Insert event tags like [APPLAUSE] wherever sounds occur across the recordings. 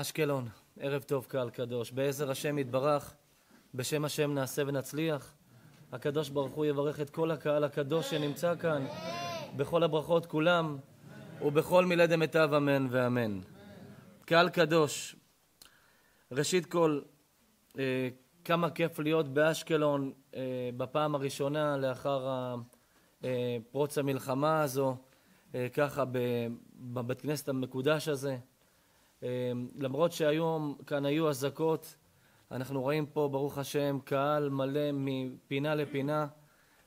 אשקלון, ערב טוב קהל קדוש. בעזר השם יתברך, בשם השם נעשה ונצליח. הקדוש ברוך הוא יברך את כל הקהל הקדוש שנמצא כאן, בכל הברכות כולם, ובכל מילי דמיטב אמן ואמן. קהל קדוש, ראשית כל, אה, כמה כיף להיות באשקלון אה, בפעם הראשונה לאחר אה, פרוץ המלחמה הזו, ככה בבית כנסת המקודש הזה. למרות שהיום כאן היו אזעקות, אנחנו רואים פה, ברוך השם, קהל מלא מפינה לפינה,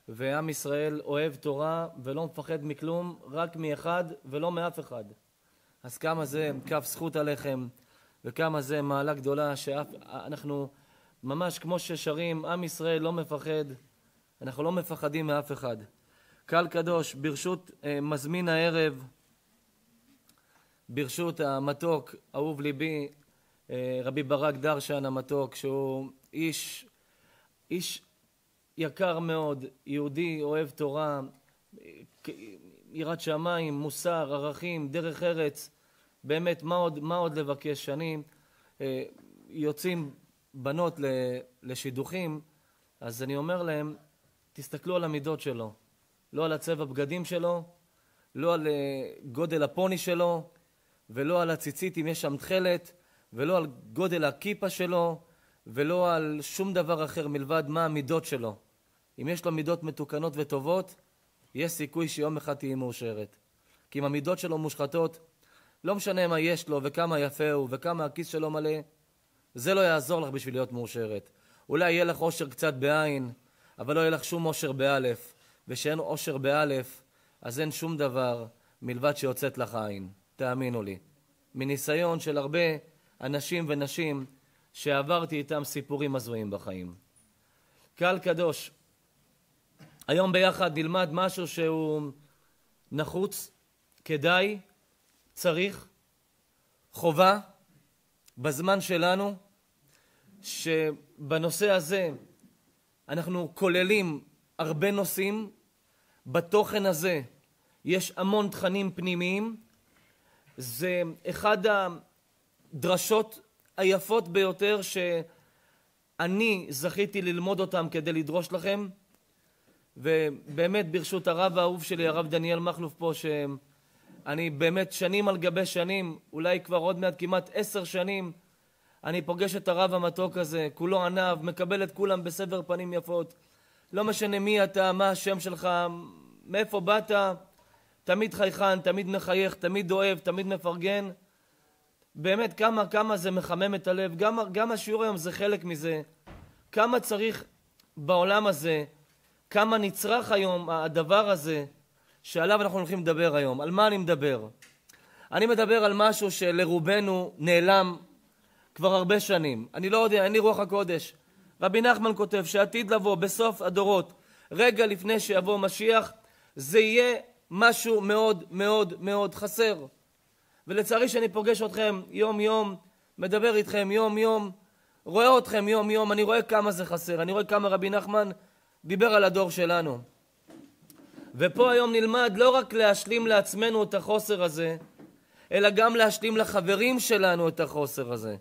ועם ישראל אוהב תורה ולא מפחד מכלום, רק מאחד ולא מאף אחד. אז כמה זה כף זכות עליכם, וכמה זה מעלה גדולה שאנחנו ממש כמו ששרים, עם ישראל לא מפחד, אנחנו לא מפחדים מאף אחד. קהל קדוש, ברשות אה, מזמין הערב, ברשות המתוק, אהוב ליבי, אה, רבי ברק דרשן המתוק, שהוא איש, איש יקר מאוד, יהודי, אוהב תורה, יראת שמיים, מוסר, ערכים, דרך ארץ, באמת, מה עוד, מה עוד לבקש? שנים אה, יוצאים בנות לשידוכים, אז אני אומר להם, תסתכלו על המידות שלו, לא על הצבע בגדים שלו, לא על אה, גודל הפוני שלו, ולא על הציצית אם יש שם תכלת, ולא על גודל הכיפה שלו, ולא על שום דבר אחר מלבד מה המידות שלו. אם יש לו מידות מתוקנות וטובות, יש סיכוי שיום אחד תהיה מאושרת. כי אם המידות שלו מושחתות, לא משנה מה יש לו וכמה יפה הוא וכמה הכיס שלו מלא, זה לא יעזור לך בשביל להיות מאושרת. אולי יהיה לך אושר קצת בעין, אבל לא יהיה לך שום אושר באלף. וכשאין אושר באלף, אז אין שום דבר מלבד שיוצאת לך עין. תאמינו לי. מניסיון של הרבה אנשים ונשים שעברתי איתם סיפורים הזויים בחיים. קהל קדוש, היום ביחד נלמד משהו שהוא נחוץ, כדאי, צריך, חובה, בזמן שלנו, שבנושא הזה אנחנו כוללים הרבה נושאים, בתוכן הזה יש המון תכנים פנימיים, זה אחד הדרשות היפות ביותר שאני זכיתי ללמוד אותם כדי לדרוש לכם, ובאמת ברשות הרב האהוב שלי, הרב דניאל מכלוף פה, שאני באמת שנים על גבי שנים, אולי כבר עוד מעט כמעט עשר שנים, אני פוגש את הרב המתוק הזה, כולו עניו, מקבל את כולם בסבר פנים יפות. לא משנה מי אתה, מה השם שלך, מאיפה באת, תמיד חייכן, תמיד מחייך, תמיד אוהב, תמיד מפרגן. באמת, כמה, כמה זה מחמם את הלב. גם, גם השיעור היום זה חלק מזה. כמה צריך בעולם הזה, כמה נצרך היום הדבר הזה שעליו אנחנו הולכים לדבר היום. על מה אני מדבר? אני מדבר על משהו שלרובנו נעלם כבר הרבה שנים. אני לא יודע, אין לי רוח הקודש. רבי נחמן כותב שעתיד לבוא בסוף הדורות, רגע לפני שיבוא משיח, זה יהיה משהו מאוד מאוד מאוד חסר. ולצערי שאני פוגש אתכם יום-יום, מדבר איתכם יום-יום, רואה אתכם יום-יום, אני רואה כמה זה חסר, אני רואה כמה רבי נחמן דיבר על הדור שלנו. ופה היום נלמד לא רק להשלים לעצמנו את החוסר הזה, אלא גם להשלים לחברים שלנו את החוסר הזה.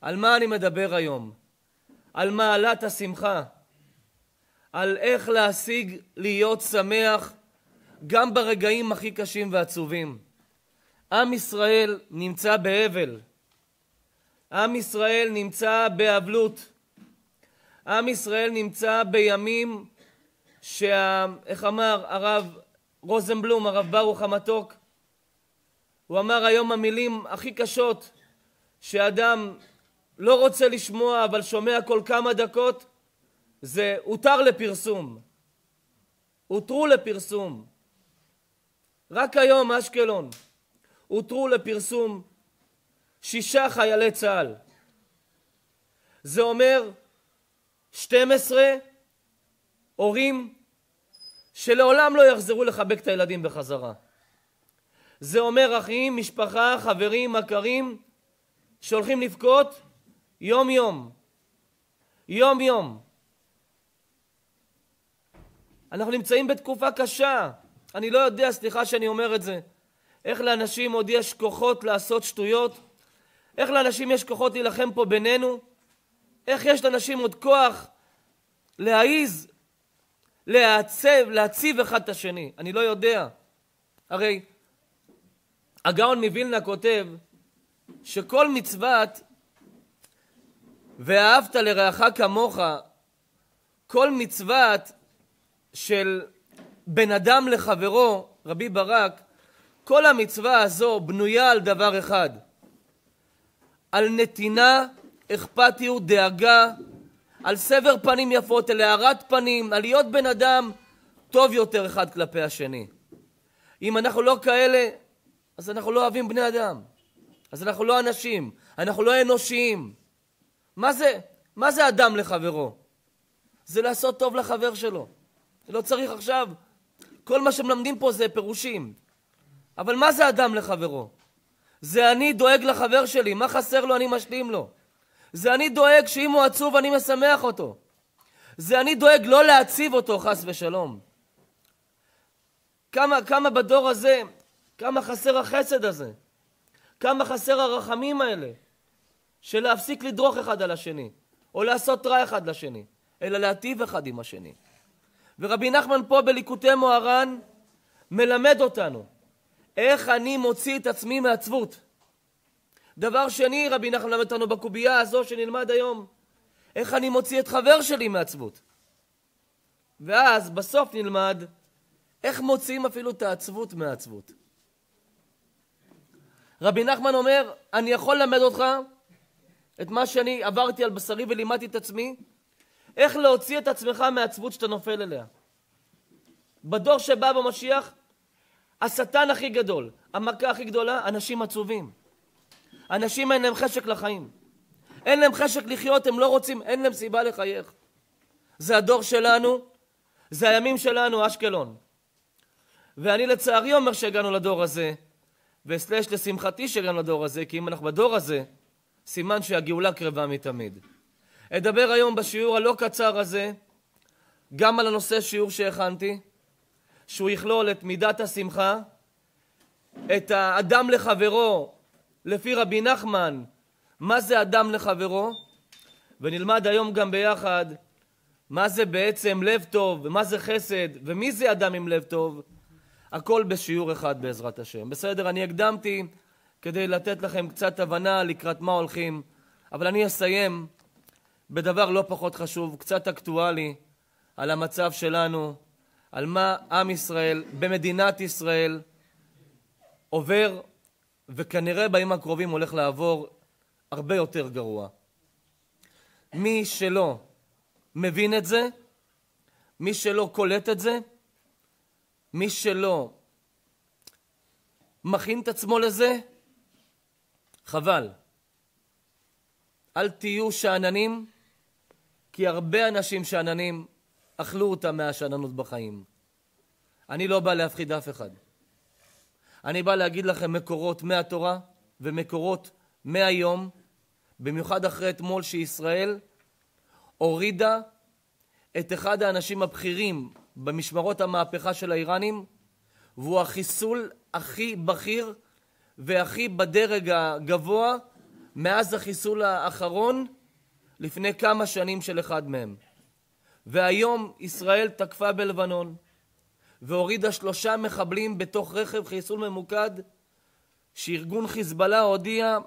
על מה אני מדבר היום? על מעלת השמחה, על איך להשיג להיות שמח גם ברגעים הכי קשים ועצובים. עם ישראל נמצא באבל, עם ישראל נמצא באבלות, עם ישראל נמצא בימים שה... איך אמר הרב רוזנבלום, הרב ברוך המתוק? הוא אמר היום המילים הכי קשות שאדם לא רוצה לשמוע אבל שומע כל כמה דקות זה הותר לפרסום. הותרו לפרסום. רק היום אשקלון הותרו לפרסום שישה חיילי צה"ל. זה אומר 12 הורים שלעולם לא יחזרו לחבק את הילדים בחזרה. זה אומר אחים, משפחה, חברים, מכרים, שהולכים לבכות יום-יום. יום-יום. אנחנו נמצאים בתקופה קשה. אני לא יודע, סליחה שאני אומר את זה, איך לאנשים עוד יש כוחות לעשות שטויות, איך לאנשים יש כוחות להילחם פה בינינו? איך יש לאנשים עוד כוח להעיז, לעצב, להציב אחד את השני? אני לא יודע. הרי הגאון מווילנה כותב שכל מצוות ואהבת לרעך כמוך, כל מצוות של בין אדם לחברו, רבי ברק, כל המצווה הזו בנויה על דבר אחד, על נתינה, אכפתיות, דאגה, על סבר פנים יפות, על הארת פנים, על להיות בן אדם טוב יותר אחד כלפי השני. אם אנחנו לא כאלה, אז אנחנו לא אוהבים בני אדם. אז אנחנו לא אנשים, אנחנו לא אנושיים. מה זה, מה זה אדם לחברו? זה לעשות טוב לחבר שלו. לא צריך עכשיו, כל מה שמלמדים פה זה פירושים. אבל מה זה אדם לחברו? זה אני דואג לחבר שלי, מה חסר לו אני משלים לו. זה אני דואג שאם הוא עצוב אני משמח אותו. זה אני דואג לא להציב אותו, חס ושלום. כמה, כמה בדור הזה, כמה חסר החסד הזה. כמה חסר הרחמים האלה. של להפסיק לדרוך אחד על השני, או לעשות רע אחד לשני, אלא להטיב אחד עם השני. ורבי נחמן פה בליקוטי מוהר"ן מלמד אותנו איך אני מוציא את עצמי מעצבות. דבר שני, רבי נחמן מלמד אותנו בקובייה הזו שנלמד היום, איך אני מוציא את חבר שלי מעצבות. ואז בסוף נלמד איך מוציאים אפילו את העצבות מהעצבות. רבי נחמן אומר, אני יכול ללמד אותך את מה שאני עברתי על בשרי ולימדתי את עצמי, איך להוציא את עצמך מהעצבות שאתה נופל אליה. בדור שבא במשיח, השטן הכי גדול, המכה הכי גדולה, אנשים עצובים. אנשים אין להם חשק לחיים. אין להם חשק לחיות, הם לא רוצים, אין להם סיבה לחייך. זה הדור שלנו, זה הימים שלנו, אשקלון. ואני לצערי אומר שהגענו לדור הזה, וסלש לשמחתי שהגענו לדור הזה, כי אם אנחנו בדור הזה, סימן שהגאולה קרבה מתמיד. אדבר היום בשיעור הלא קצר הזה גם על הנושא שיעור שהכנתי, שהוא יכלול את מידת השמחה, את האדם לחברו, לפי רבי נחמן, מה זה אדם לחברו, ונלמד היום גם ביחד מה זה בעצם לב טוב, ומה זה חסד, ומי זה אדם עם לב טוב, הכל בשיעור אחד בעזרת השם. בסדר, אני הקדמתי כדי לתת לכם קצת הבנה לקראת מה הולכים, אבל אני אסיים בדבר לא פחות חשוב, קצת אקטואלי, על המצב שלנו, על מה עם ישראל במדינת ישראל עובר, וכנראה בימים הקרובים הולך לעבור הרבה יותר גרוע. מי שלא מבין את זה, מי שלא קולט את זה, מי שלא מכין את עצמו לזה, חבל. אל תהיו שאננים, כי הרבה אנשים שאננים אכלו אותם מהשאננות בחיים. אני לא בא להפחיד אף אחד. אני בא להגיד לכם מקורות מהתורה ומקורות מהיום, במיוחד אחרי אתמול שישראל הורידה את אחד האנשים הבכירים במשמרות המהפכה של האיראנים, והוא החיסול הכי בכיר והכי בדרג הגבוה מאז החיסול האחרון לפני כמה שנים של אחד מהם. והיום ישראל תקפה בלבנון והורידה שלושה מחבלים בתוך רכב חיסול ממוקד שארגון חיזבאללה הודיע,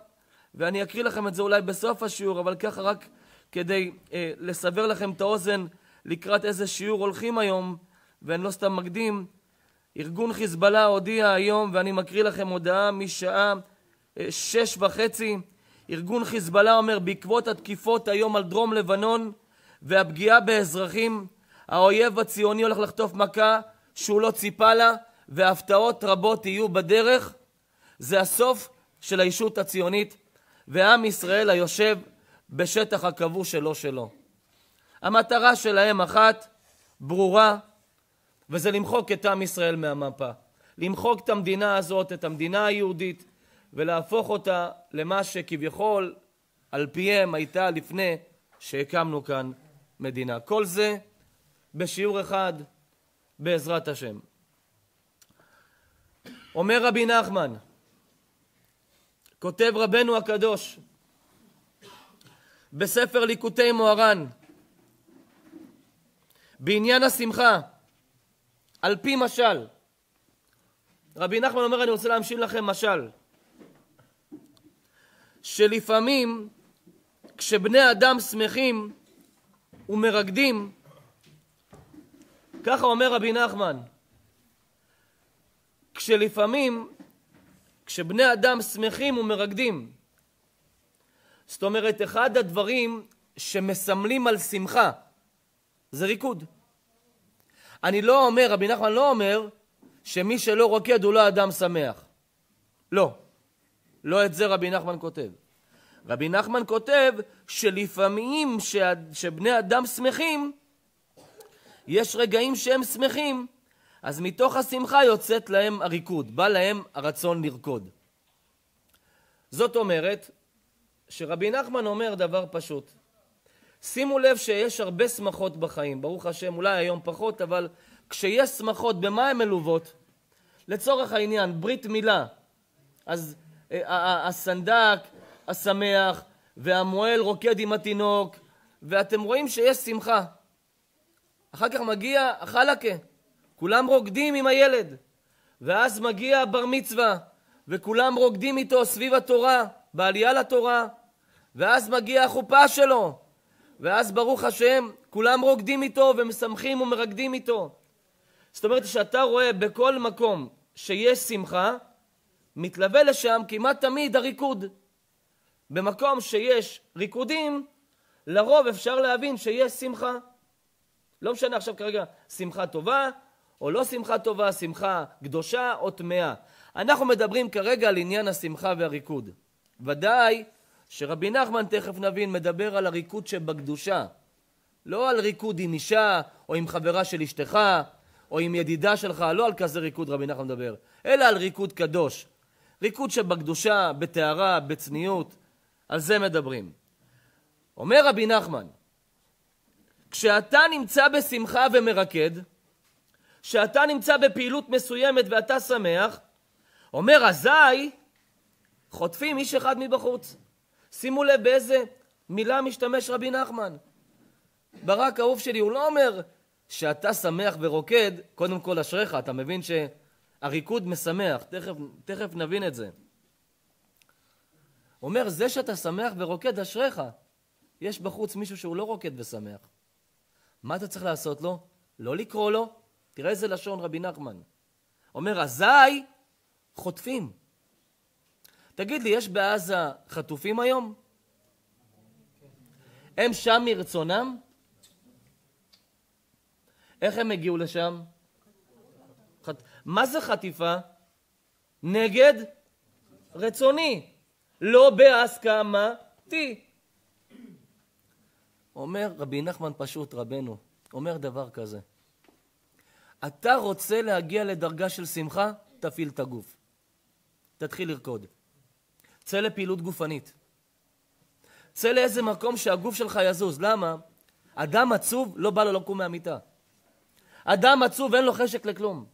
ואני אקריא לכם את זה אולי בסוף השיעור, אבל ככה רק כדי אה, לסבר לכם את האוזן לקראת איזה שיעור הולכים היום, ואני לא סתם מקדים, ארגון חיזבאללה הודיע היום, ואני מקריא לכם הודעה משעה אה, שש וחצי, ארגון חיזבאללה אומר, בעקבות התקיפות היום על דרום לבנון והפגיעה באזרחים, האויב הציוני הולך לחטוף מכה שהוא לא ציפה לה, והפתעות רבות יהיו בדרך. זה הסוף של הישות הציונית ועם ישראל היושב בשטח הכבוש שלו שלו. המטרה שלהם אחת, ברורה, וזה למחוק את עם ישראל מהמפה. למחוק את המדינה הזאת, את המדינה היהודית, ולהפוך אותה למה שכביכול על פיהם הייתה לפני שהקמנו כאן מדינה. כל זה בשיעור אחד בעזרת השם. אומר רבי נחמן, כותב רבנו הקדוש, בספר ליקוטי מוהר"ן, בעניין השמחה, על פי משל. רבי נחמן אומר, אני רוצה להמשיל לכם משל, שלפעמים כשבני אדם שמחים ומרקדים, ככה אומר רבי נחמן, כשלפעמים, כשבני אדם שמחים ומרקדים, זאת אומרת, אחד הדברים שמסמלים על שמחה זה ריקוד. אני לא אומר, רבי נחמן לא אומר, שמי שלא רוקד הוא לא אדם שמח. לא. לא את זה רבי נחמן כותב. רבי נחמן כותב שלפעמים ש... שבני אדם שמחים, יש רגעים שהם שמחים, אז מתוך השמחה יוצאת להם הריקוד, בא להם הרצון לרקוד. זאת אומרת שרבי נחמן אומר דבר פשוט. שימו לב שיש הרבה שמחות בחיים, ברוך השם, אולי היום פחות, אבל כשיש שמחות, במה הן מלוות? לצורך העניין, ברית מילה. אז הסנדק השמח והמוהל רוקד עם התינוק, ואתם רואים שיש שמחה. אחר כך מגיע החלקה, כולם רוקדים עם הילד, ואז מגיע בר מצווה, וכולם רוקדים איתו סביב התורה, בעלייה לתורה, ואז מגיע החופה שלו, ואז ברוך השם, כולם רוקדים איתו ומשמחים ומרקדים איתו. זאת אומרת שאתה רואה בכל מקום שיש שמחה, מתלווה לשם כמעט תמיד הריקוד. במקום שיש ריקודים, לרוב אפשר להבין שיש שמחה. לא משנה עכשיו כרגע שמחה טובה או לא שמחה טובה, שמחה קדושה או טמאה. אנחנו מדברים כרגע על עניין השמחה והריקוד. ודאי שרבי נחמן, תכף נבין, מדבר על הריקוד שבקדושה. לא על ריקוד עם אישה, או עם חברה של אשתך, או עם ידידה שלך, לא על כזה ריקוד רבי נחמן מדבר, אלא על ריקוד קדוש. ריקוד שבקדושה, בטהרה, בצניעות, על זה מדברים. אומר רבי נחמן, כשאתה נמצא בשמחה ומרקד, כשאתה נמצא בפעילות מסוימת ואתה שמח, אומר אזי חוטפים איש אחד מבחוץ. שימו לב באיזה מילה משתמש רבי נחמן. ברק אהוב שלי, הוא לא אומר שאתה שמח ורוקד, קודם כל אשריך, אתה מבין שהריקוד משמח, תכף, תכף נבין את זה. אומר, זה שאתה שמח ורוקד, אשריך. יש בחוץ מישהו שהוא לא רוקד ושמח. מה אתה צריך לעשות לו? לא לקרוא לו. תראה איזה לשון רבי נחמן. אומר, אזי חוטפים. תגיד לי, יש בעזה חטופים היום? הם שם מרצונם? איך הם הגיעו לשם? מה זה חטיפה? נגד רצוני, לא בהסכמתי. אומר רבי נחמן פשוט, רבנו, אומר דבר כזה: אתה רוצה להגיע לדרגה של שמחה? תפעיל את הגוף. תתחיל לרקוד. צא לפעילות גופנית. צא לאיזה מקום שהגוף שלך יזוז. למה? אדם עצוב לא בא לו לקום מהמיטה. אדם עצוב אין לו חשק לכלום.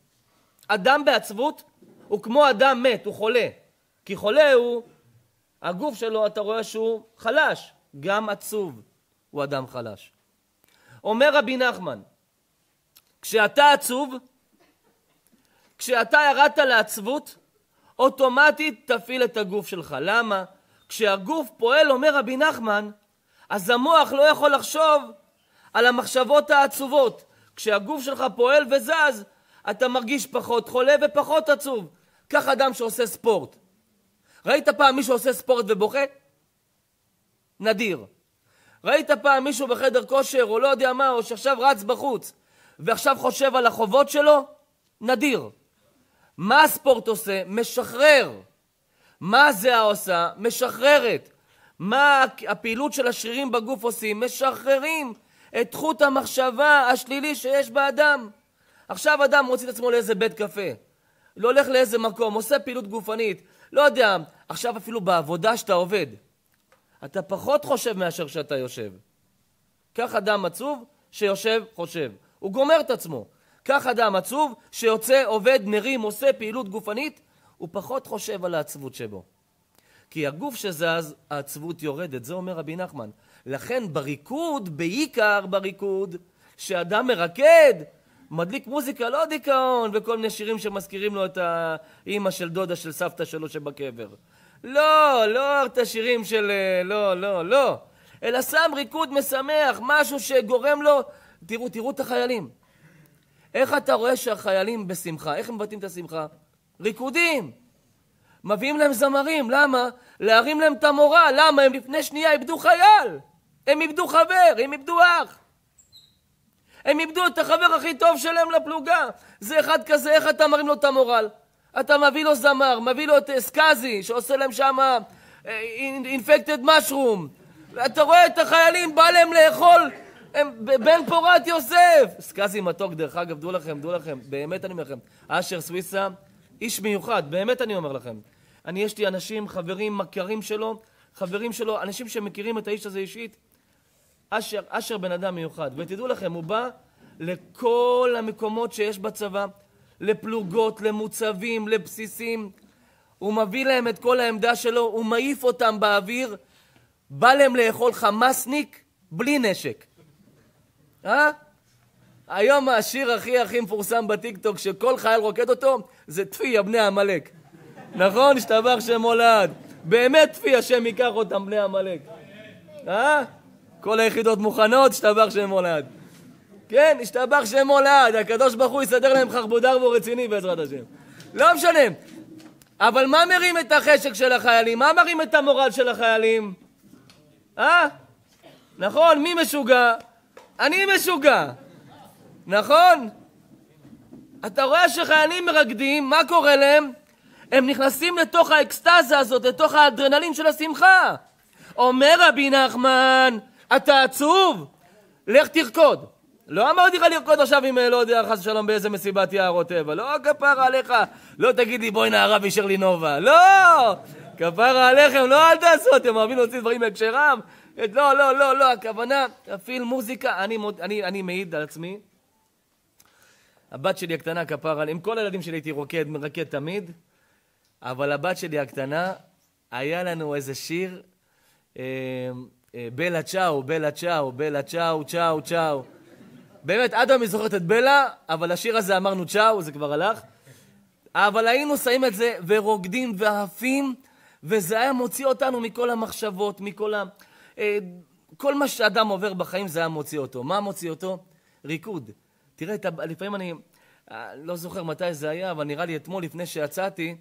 אדם בעצבות הוא כמו אדם מת, הוא חולה. כי חולה הוא, הגוף שלו, אתה רואה שהוא חלש. גם עצוב הוא אדם חלש. אומר רבי נחמן, כשאתה עצוב, כשאתה ירדת לעצבות, אוטומטית תפעיל את הגוף שלך. למה? כשהגוף פועל, אומר רבי נחמן, אז המוח לא יכול לחשוב על המחשבות העצובות. כשהגוף שלך פועל וזז, אתה מרגיש פחות חולה ופחות עצוב. קח אדם שעושה ספורט. ראית פעם מישהו עושה ספורט ובוכה? נדיר. ראית פעם מישהו בחדר כושר, או לא יודע מה, או שעכשיו רץ בחוץ, ועכשיו חושב על החובות שלו? נדיר. מה הספורט עושה? משחרר. מה זה העושה? משחררת. מה הפעילות של השרירים בגוף עושים? משחררים את חוט המחשבה השלילי שיש באדם. עכשיו אדם מוציא את עצמו לאיזה בית קפה, לא הולך לאיזה מקום, עושה פעילות גופנית, לא יודע, עכשיו אפילו בעבודה שאתה עובד, אתה פחות חושב מאשר שאתה יושב. קח אדם עצוב שיושב, חושב. הוא גומר את עצמו. קח אדם עצוב שיוצא, עובד, מרים, עושה פעילות גופנית, הוא פחות חושב על העצבות שבו. כי הגוף שזז, העצבות יורדת, זה אומר רבי נחמן. לכן בריקוד, בעיקר בריקוד, שאדם מרקד, מדליק מוזיקה, לא דיכאון, וכל מיני שירים שמזכירים לו את האימא של דודה של סבתא שלו שבקבר. לא, לא את השירים של... אה, לא, לא, לא. אלא שם ריקוד משמח, משהו שגורם לו... תראו, תראו את החיילים. איך אתה רואה שהחיילים בשמחה? איך הם מבטאים את השמחה? ריקודים. מביאים להם זמרים, למה? להרים להם את המורל, למה? הם לפני שנייה איבדו חייל. הם איבדו חבר, הם איבדו אח. הם איבדו את החבר הכי טוב שלהם לפלוגה. זה אחד כזה, איך אתה מרים לו את המורל? אתה מביא לו זמר, מביא לו את סקאזי, שעושה להם שם אינפקטד משרום. אתה רואה את החיילים, בא להם לאכול הם בן פורת יוסף. סקאזי מתוק, דרך אגב, דעו לכם, דעו לכם, באמת אני אומר לכם. אשר סוויסה, איש מיוחד, באמת אני אומר לכם. אני, יש לי אנשים, חברים, מכרים שלו, חברים שלו, אנשים שמכירים את האיש הזה אישית. אשר, אשר בן אדם מיוחד. ותדעו לכם, הוא בא לכל המקומות שיש בצבא, לפלוגות, למוצבים, לבסיסים. הוא מביא להם את כל העמדה שלו, הוא מעיף אותם באוויר, בא להם לאכול חמאסניק בלי נשק. אה? היום השיר הכי הכי מפורסם בטיקטוק, שכל חייל רוקד אותו, זה טפי, בני עמלק. נכון? השתבח שם מולד. באמת טפי, השם ייקח אותם, בני עמלק. אה? כל היחידות מוכנות, השתבח שם מולד. כן, השתבח שם מולד, הקדוש ברוך הוא יסדר להם חרבודר והוא רציני בעזרת השם. לא משנה. אבל מה מרים את החשק של החיילים? מה מרים את המורל של החיילים? אה? נכון, מי משוגע? אני משוגע. נכון? אתה רואה שחיילים מרקדים, מה קורה להם? הם נכנסים לתוך האקסטזה הזאת, לתוך האדרנלין של השמחה. אומר רבי נחמן, אתה עצוב? לך תרקוד. לא אמרתי לך לרקוד עכשיו עם, לא יודע, חס ושלום באיזה מסיבת יערות טבע. לא, כפרה עליך. לא תגיד לי, בואי נערב אישר לי נובה. לא! כפרה עליכם, לא, אל תעשו, אתם אוהבים להוציא דברים מהקשרם. לא, לא, לא, לא, הכוונה, תפעיל מוזיקה. אני, אני, אני מעיד על עצמי. הבת שלי הקטנה, כפרה, עם כל הילדים שלי הייתי רוקד, מרקד תמיד, אבל הבת שלי הקטנה, היה לנו איזה שיר, אה, אה, בלה צ'או, בלה צ'או, בלה צ'או, צ'או, צ'או. באמת, עד היום היא זוכרת את בלה, אבל השיר הזה אמרנו צ'או, זה כבר הלך. אבל היינו שמים את זה ורוקדים ועפים, וזה היה מוציא אותנו מכל המחשבות, מכל ה... אה, כל מה שאדם עובר בחיים זה היה מוציא אותו. מה מוציא אותו? ריקוד. תראה, לפעמים אני אה, לא זוכר מתי זה היה, אבל נראה לי אתמול, לפני שיצאתי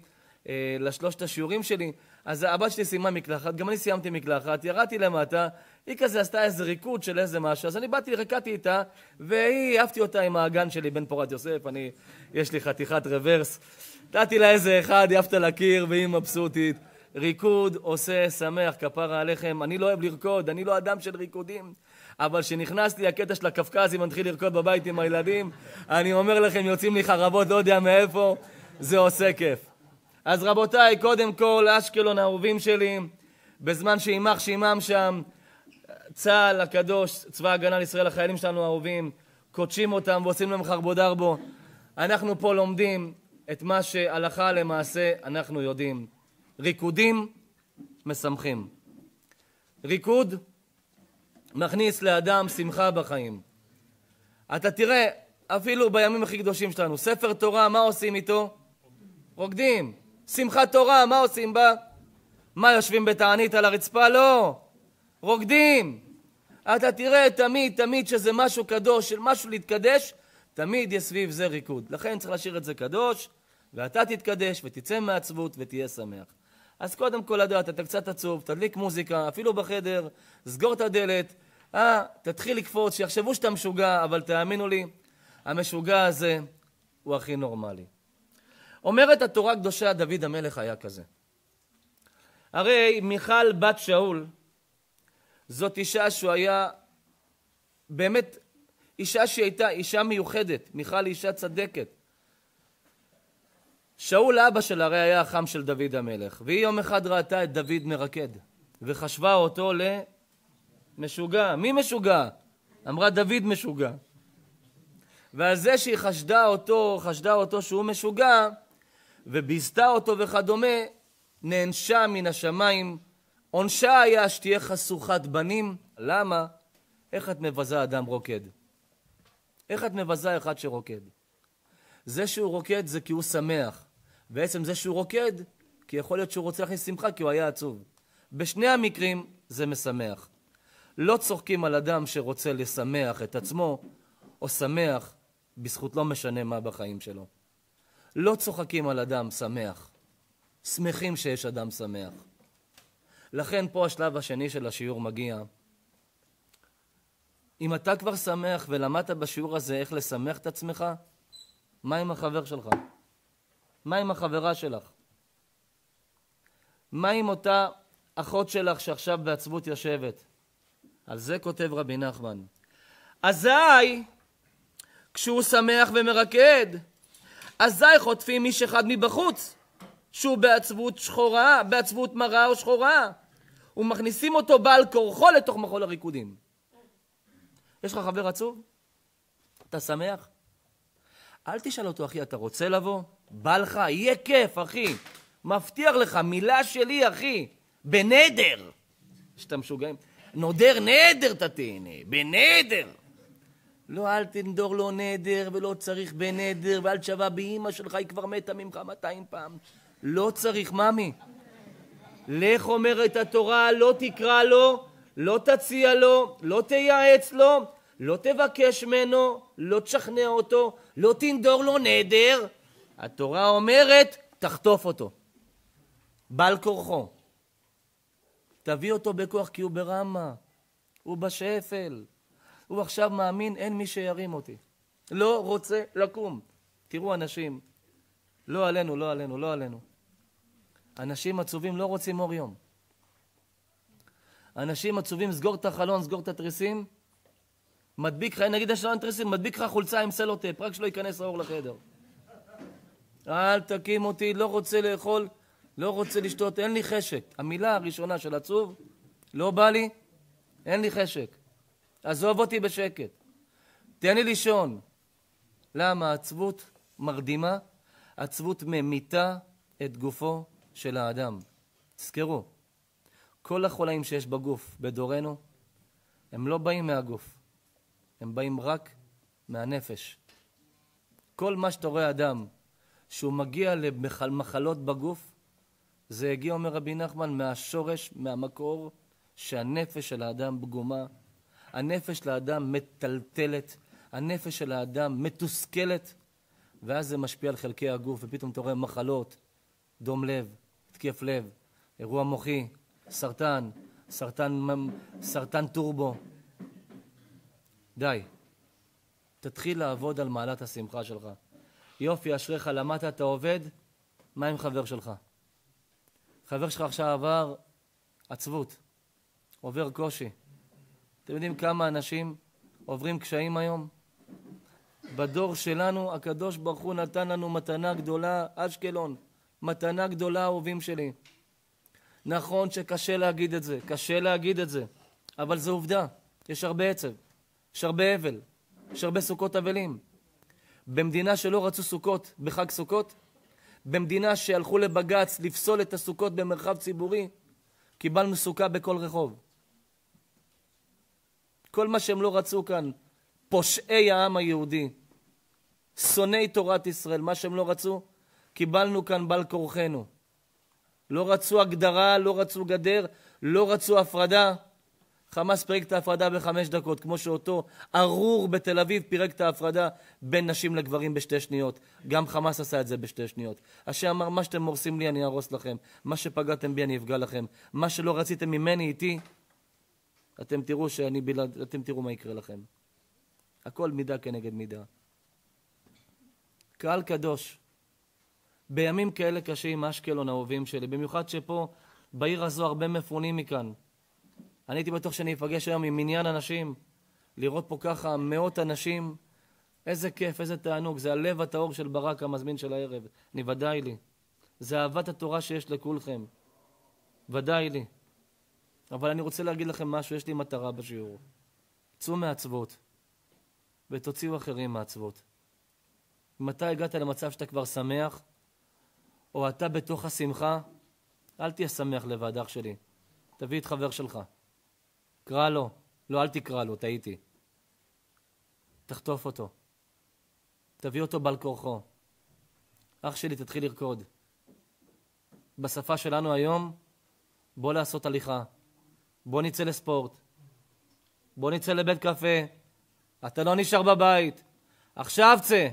אה, לשלושת השיעורים שלי, אז הבת שלי סיימה מקלחת, גם אני סיימתי מקלחת, ירדתי למטה, היא כזה עשתה איזה ריקוד של איזה משהו, אז אני באתי, רקדתי איתה, והיא, העפתי אותה עם האגן שלי, בן פורת יוסף, אני, יש לי חתיכת רוורס. נתתי לה איזה אחד, היא עפת לקיר, והיא מבסוטית. ריקוד עושה שמח, כפרה עליכם. אני לא אוהב לרקוד, אני לא אדם של ריקודים. אבל כשנכנס לי הקטע של הקפקזים, מתחיל לרקוד בבית עם הילדים, אני אומר לכם, יוצאים לי חרבות, לא יודע מאיפה, זה עושה כיף. אז רבותיי, קודם כל, אשקלון האהובים שלי, בזמן שימח שימם שם, צה"ל הקדוש, צבא ההגנה לישראל, החיילים שלנו האהובים, קודשים אותם ועושים להם חרבו דרבו. אנחנו פה לומדים את מה שהלכה למעשה אנחנו יודעים. ריקודים משמחים. ריקוד מכניס לאדם שמחה בחיים. אתה תראה, אפילו בימים הכי קדושים שלנו, ספר תורה, מה עושים איתו? רוקדים. שמחת תורה, מה עושים בה? מה, יושבים בתענית על הרצפה? לא. רוקדים. אתה תראה תמיד, תמיד שזה משהו קדוש, של משהו להתקדש, תמיד יש סביב זה ריקוד. לכן צריך להשאיר את זה קדוש, ואתה תתקדש ותצא מעצבות ותהיה שמח. אז קודם כל לדעת, אתה קצת עצוב, תדליק מוזיקה, אפילו בחדר, סגור את הדלת, אה, תתחיל לקפוץ, שיחשבו שאתה משוגע, אבל תאמינו לי, המשוגע הזה הוא הכי נורמלי. אומרת התורה הקדושה, דוד המלך היה כזה. הרי מיכל בת שאול, זאת אישה שהוא היה, באמת, אישה שהייתה אישה מיוחדת. מיכל היא אישה צדקת. שאול אבא שלה הרי היה החם של דוד המלך, והיא יום אחד ראתה את דוד מרקד, וחשבה אותו למשוגע. מי משוגע? אמרה דוד משוגע. ועל זה שהיא חשדה אותו, חשדה אותו שהוא משוגע, וביזתה אותו וכדומה, נענשה מן השמיים, עונשה היה שתהיה חשוכת בנים. למה? איך את מבזה אדם רוקד? איך את מבזה אחד שרוקד? זה שהוא רוקד זה כי הוא שמח, ועצם זה שהוא רוקד, כי יכול להיות שהוא רוצה להכניס שמחה כי הוא היה עצוב. בשני המקרים זה משמח. לא צוחקים על אדם שרוצה לשמח את עצמו, או שמח בזכות לא משנה מה בחיים שלו. לא צוחקים על אדם שמח. שמחים שיש אדם שמח. לכן פה השלב השני של השיעור מגיע. אם אתה כבר שמח ולמדת בשיעור הזה איך לשמח את עצמך, מה עם החבר שלך? מה עם החברה שלך? מה עם אותה אחות שלך שעכשיו בעצבות יושבת? על זה כותב רבי נחמן. אזי, כשהוא שמח ומרקד, אזי חוטפים איש אחד מבחוץ, שהוא בעצבות שחורה, בעצבות מרה או שחורה, ומכניסים אותו בעל כורחו לתוך מחול הריקודים. יש לך חבר עצוב? אתה שמח? אל תשאל אותו, אחי, אתה רוצה לבוא? בא לך? יהיה כיף, אחי. מבטיח לך, מילה שלי, אחי, בנדר. שאתה משוגעים. נודר נדר אתה תהנה, בנדר. לא, אל תנדור לו נדר, ולא צריך בנדר, ואל תשבע באימא שלך, היא כבר מתה ממך 200 פעם. לא צריך, ממי. לך אומרת התורה, לא תקרא לו, לא תציע לו, לא תייעץ לו, לא תבקש ממנו, לא תשכנע אותו, לא תנדור לו נדר. התורה אומרת, תחטוף אותו. בעל כורחו. תביא אותו בכוח כי הוא ברמה, הוא בשפל. הוא עכשיו מאמין, אין מי שירים אותי. לא רוצה לקום. תראו אנשים, לא עלינו, לא עלינו, לא עלינו. אנשים עצובים לא רוצים אור יום. אנשים עצובים, סגור את החלון, סגור את התריסים, מדביק לך, נגיד יש לנו תריסים, מדביק לך חולצה עם סלוטפ, רק שלא ייכנס האור לחדר. אל תקים אותי, לא רוצה לאכול, לא רוצה לשתות, אין לי חשק. המילה הראשונה של עצוב, לא בא לי, אין לי חשק. עזוב אותי בשקט. תן לי לישון. למה? עצבות מרדימה, עצבות ממיתה את גופו של האדם. תזכרו, כל החולאים שיש בגוף בדורנו, הם לא באים מהגוף, הם באים רק מהנפש. כל מה שאתה רואה אדם שהוא מגיע למחלות בגוף, זה הגיע, אומר רבי נחמן, מהשורש, מהמקור, שהנפש של האדם פגומה, הנפש של האדם מטלטלת, הנפש של האדם מתוסכלת, ואז זה משפיע על חלקי הגוף, ופתאום אתה רואה מחלות, דום לב, התקף לב, אירוע מוחי, סרטן, סרטן, סרטן טורבו. די. תתחיל לעבוד על מעלת השמחה שלך. יופי, אשריך, למדת, אתה עובד, מה עם חבר שלך? חבר שלך עכשיו עבר עצבות, עובר קושי. אתם יודעים כמה אנשים עוברים קשיים היום? בדור שלנו הקדוש ברוך הוא נתן לנו מתנה גדולה, אשקלון, מתנה גדולה אהובים שלי. נכון שקשה להגיד את זה, קשה להגיד את זה, אבל זו עובדה. יש הרבה עצב, יש הרבה אבל, יש הרבה סוכות אבלים. במדינה שלא רצו סוכות בחג סוכות, במדינה שהלכו לבג"ץ לפסול את הסוכות במרחב ציבורי, קיבלנו סוכה בכל רחוב. כל מה שהם לא רצו כאן, פושעי העם היהודי, שונאי תורת ישראל, מה שהם לא רצו, קיבלנו כאן בעל כורחנו. לא רצו הגדרה, לא רצו גדר, לא רצו הפרדה. חמאס פירק את ההפרדה בחמש דקות, כמו שאותו ארור בתל אביב פירק את ההפרדה בין נשים לגברים בשתי שניות. גם חמאס עשה את זה בשתי שניות. השם אמר, מה שאתם הורסים לי אני אהרוס לכם, מה שפגעתם בי אני אפגע לכם, מה שלא רציתם ממני איתי, אתם תראו שאני בלעד, אתם תראו מה יקרה לכם. הכל מידה כנגד מידה. קהל קדוש, בימים כאלה קשים, אשקלון אהובים שלי, במיוחד שפה, בעיר הזו הרבה מפונים מכאן. אני הייתי בטוח שאני אפגש היום עם מניין אנשים, לראות פה ככה מאות אנשים, איזה כיף, איזה תענוג, זה הלב הטהור של ברק המזמין של הערב, אני ודאי לי. זה אהבת התורה שיש לכולכם, ודאי לי. אבל אני רוצה להגיד לכם משהו, יש לי מטרה בשיעור. צאו מעצבות ותוציאו אחרים מעצבות. אם אתה הגעת למצב שאתה כבר שמח, או אתה בתוך השמחה, אל תהיה שמח לבד, אח שלי. תביא את חבר שלך. קרא לו. לא, אל תקרא לו, טעיתי. תחטוף אותו. תביא אותו בעל כורחו. אח שלי, תתחיל לרקוד. בשפה שלנו היום, בוא לעשות הליכה. בוא נצא לספורט. בוא נצא לבית קפה. אתה לא נשאר בבית. עכשיו צא.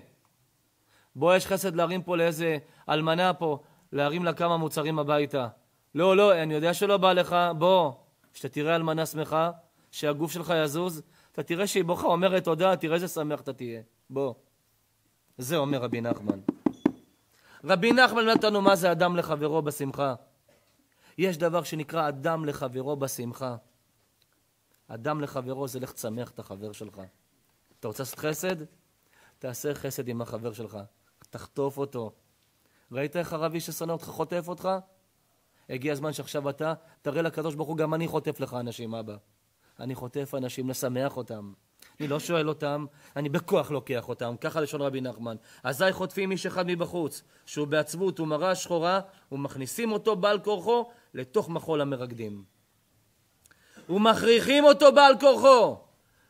בוא, יש חסד להרים פה לאיזה אלמנה פה, להרים לה כמה מוצרים הביתה. לא, לא, אני יודע שלא בא לך, בוא. כשאתה תראה אלמנה שמחה, שהגוף שלך יזוז, אתה תראה שהיא בוכה, אומרת תודה, תראה איזה שמח אתה תהיה. בוא. זה אומר רבי נחמן. רבי נחמן מלמד אותנו מה זה אדם לחברו בשמחה. יש דבר שנקרא אדם לחברו בשמחה. אדם לחברו זה לך תשמח את החבר שלך. אתה רוצה לעשות חסד? תעשה חסד עם החבר שלך. תחטוף אותו. ראית איך הרבי ששונא אותך חוטף אותך? הגיע הזמן שעכשיו אתה תראה לקדוש ברוך הוא, גם אני חוטף לך אנשים, אבא. אני חוטף אנשים לשמח אותם. אני לא שואל אותם, אני בכוח לוקח אותם, ככה לשון רבי נחמן. אזי חוטפים איש אחד מבחוץ, שהוא בעצבות ומראה שחורה, ומכניסים אותו בעל כורחו לתוך מחול המרקדים. ומכריחים אותו בעל כורחו,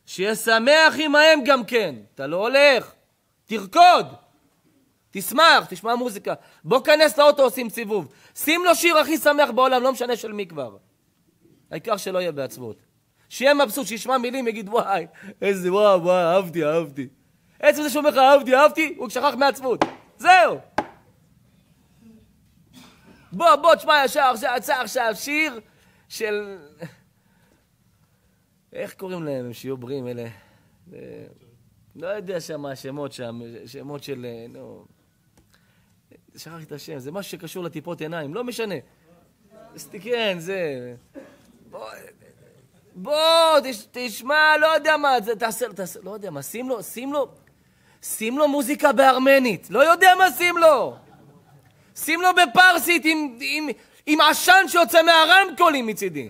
שיהיה שמח עמהם גם כן. אתה לא הולך, תרקוד, תשמח, תשמע מוזיקה. בוא כנס לאוטו, עושים סיבוב. שים לו שיר הכי שמח בעולם, לא משנה של מי כבר. העיקר שלא יהיה בעצבות. שיהיה מבסוט, שישמע מילים, יגיד וואי, איזה וואי, וואי, אהבתי, אהבתי. עצם זה שאומר לך אהבתי, אהבתי, הוא שכח מעצבות. זהו. בוא, בוא, תשמע ישר, עכשיו, יצא עכשיו שיר של... איך קוראים להם, שיהיו בריאים אלה? לא יודע שם השמות שם, שמות של... נו... שכחתי את השם, זה משהו שקשור לטיפות עיניים, לא משנה. כן, זה... בוא, בוא, תש, תשמע, לא יודע מה, תעשה, תעשה, לא יודע מה, שים לו, שים לו, שים לו מוזיקה בארמנית, לא יודע מה שים לו. שים לו בפרסית עם, עם, עם עשן שיוצא מהרמקולים מצידי.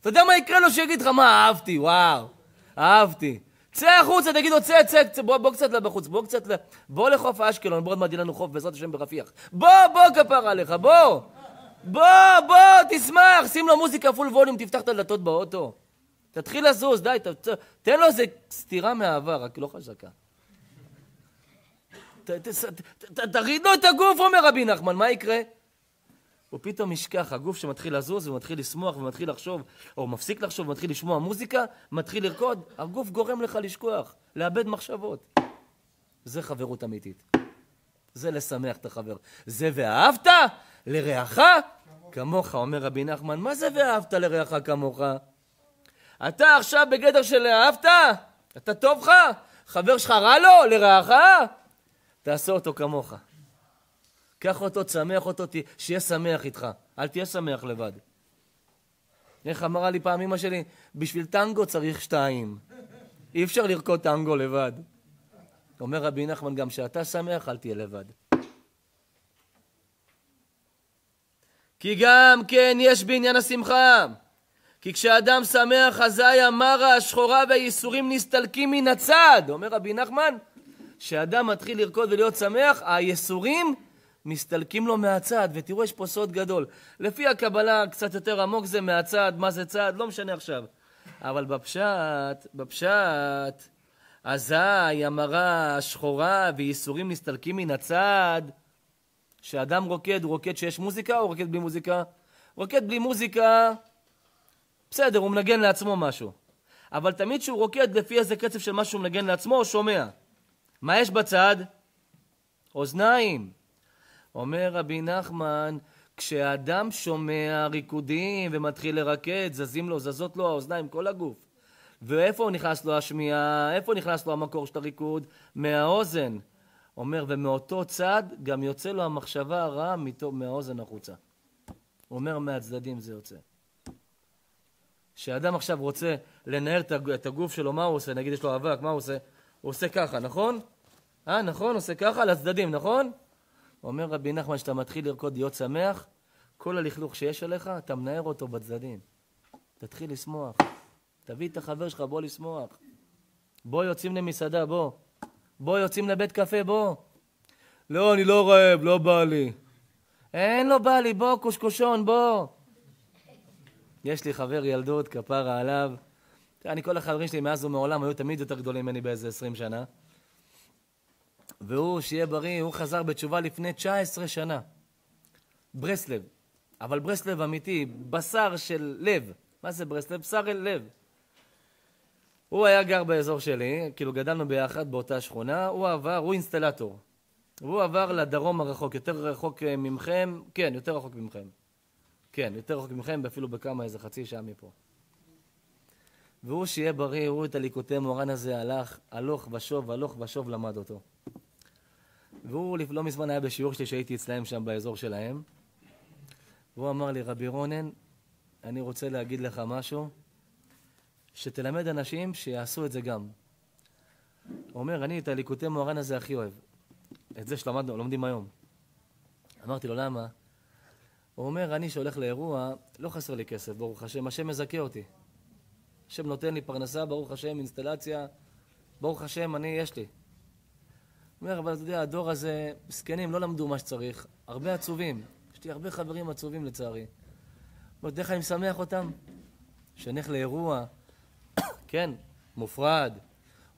אתה יודע מה יקרה לו שיגיד לך, מה, אהבתי, וואו, אהבתי. צא החוצה, תגיד לו, צא, צא, צא, בוא, בוא קצת בחוץ, בוא קצת, ל... בוא לחוף אשקלון, בוא עוד מעט לנו חוף, בעזרת השם ברפיח. בוא, בוא, כפר עליך, בוא. בוא, בוא, תשמח, שים לו מוזיקה פול ווליום, תפתח את הדלתות באוטו. תתחיל לזוז, די, ת, תן לו איזה סתירה מהעבר, רק לא חזקה. תריד לו את הגוף, אומר רבי נחמן, מה יקרה? הוא פתאום ישכח, הגוף שמתחיל לזוז ומתחיל לשמוח ומתחיל לחשוב, או מפסיק לחשוב ומתחיל לשמוע מוזיקה, מתחיל לרקוד, הגוף גורם לך לשכוח, לאבד מחשבות. זה חברות אמיתית. זה לשמח את החבר. זה ואהבת לרעך כמוך, אומר רבי נחמן. מה זה ואהבת לרעך כמוך? אתה עכשיו בגדר של אהבת? אתה טוב לך? חבר שלך רע לו? לרעך? תעשה אותו כמוך. קח אותו, תשמח אותו, שיהיה שמח איתך. אל תהיה שמח לבד. איך אמרה לי פעם אמא שלי? בשביל טנגו צריך שתיים. אי אפשר לרקוד טנגו לבד. אומר רבי נחמן, גם כשאתה שמח, אל תהיה לבד. כי גם כן יש בעניין השמחה. כי כשאדם שמח, אזי המרה, השחורה והייסורים נסתלקים מן הצד. אומר רבי נחמן, כשאדם מתחיל לרקוד ולהיות שמח, הייסורים מסתלקים לו מהצד, ותראו, יש פה סוד גדול. לפי הקבלה קצת יותר עמוק זה מהצד, מה זה צד, לא משנה עכשיו. אבל בפשט, בפשט, אזי המרה השחורה וייסורים מסתלקים מן הצד. כשאדם רוקד, הוא רוקד שיש מוזיקה או רוקד בלי מוזיקה? רוקד בלי מוזיקה, בסדר, הוא מנגן לעצמו משהו. אבל תמיד כשהוא רוקד לפי איזה קצב של מה שהוא מנגן לעצמו, הוא שומע. מה יש בצד? אוזניים. אומר רבי נחמן, כשאדם שומע ריקודים ומתחיל לרקד, זזים לו, זזות לו האוזניים, כל הגוף. ואיפה נכנס לו השמיעה? איפה נכנס לו המקור של הריקוד? מהאוזן. אומר, ומאותו צד גם יוצא לו המחשבה הרעה מהאוזן החוצה. הוא אומר, מהצדדים זה יוצא. כשאדם עכשיו רוצה לנהל את הגוף שלו, מה הוא עושה? נגיד יש לו אבק, מה הוא עושה? הוא עושה ככה, נכון? אה, נכון? עושה ככה לצדדים, נכון? אומר רבי נחמן, כשאתה מתחיל לרקוד להיות שמח, כל הלכלוך שיש עליך, אתה מנער אותו בצדדים. תתחיל לשמוח. תביא את החבר שלך, בוא לשמוח. בוא יוצאים למסעדה, בוא. בוא יוצאים לבית קפה, בוא. לא, אני לא רעב, לא בא לי. אין לו בא לי, בוא, קושקושון, בוא. יש לי חבר ילדות, כפרה עליו. אני, כל החברים שלי מאז ומעולם היו תמיד יותר גדולים ממני באיזה 20 שנה. והוא, שיהיה בריא, הוא חזר בתשובה לפני 19 שנה. ברסלב. אבל ברסלב אמיתי, בשר של לב. מה זה ברסלב? בשר אל לב. הוא היה גר באזור שלי, כאילו גדלנו ביחד באותה שכונה, הוא עבר, הוא אינסטלטור. והוא עבר לדרום הרחוק, יותר רחוק אה, ממכם, כן, יותר רחוק ממכם. כן, יותר רחוק ממכם, ואפילו בכמה, איזה חצי שעה מפה. והוא, שיהיה בריא, הוא את הליקוטי מורן הזה הלך, הלוך ושוב, הלוך ושוב למד אותו. והוא לא מזמן היה בשיעור שלי שהייתי אצלהם שם באזור שלהם. והוא אמר לי, רבי רונן, אני רוצה להגיד לך משהו, שתלמד אנשים שיעשו את זה גם. הוא אומר, אני את הליקוטי מוהר"ן הזה הכי אוהב. את זה שלמדנו, לומדים היום. אמרתי לו, למה? הוא אומר, אני שהולך לאירוע, לא חסר לי כסף, ברוך השם, השם מזכה אותי. השם נותן לי פרנסה, ברוך השם, אינסטלציה, ברוך השם, אני, יש לי. הוא אומר, אבל אתה יודע, הדור הזה, זקנים, לא למדו מה שצריך, הרבה עצובים. יש לי הרבה חברים עצובים לצערי. אתה יודע איך אני משמח אותם? שנלך לאירוע, [COUGHS] כן, מופרד,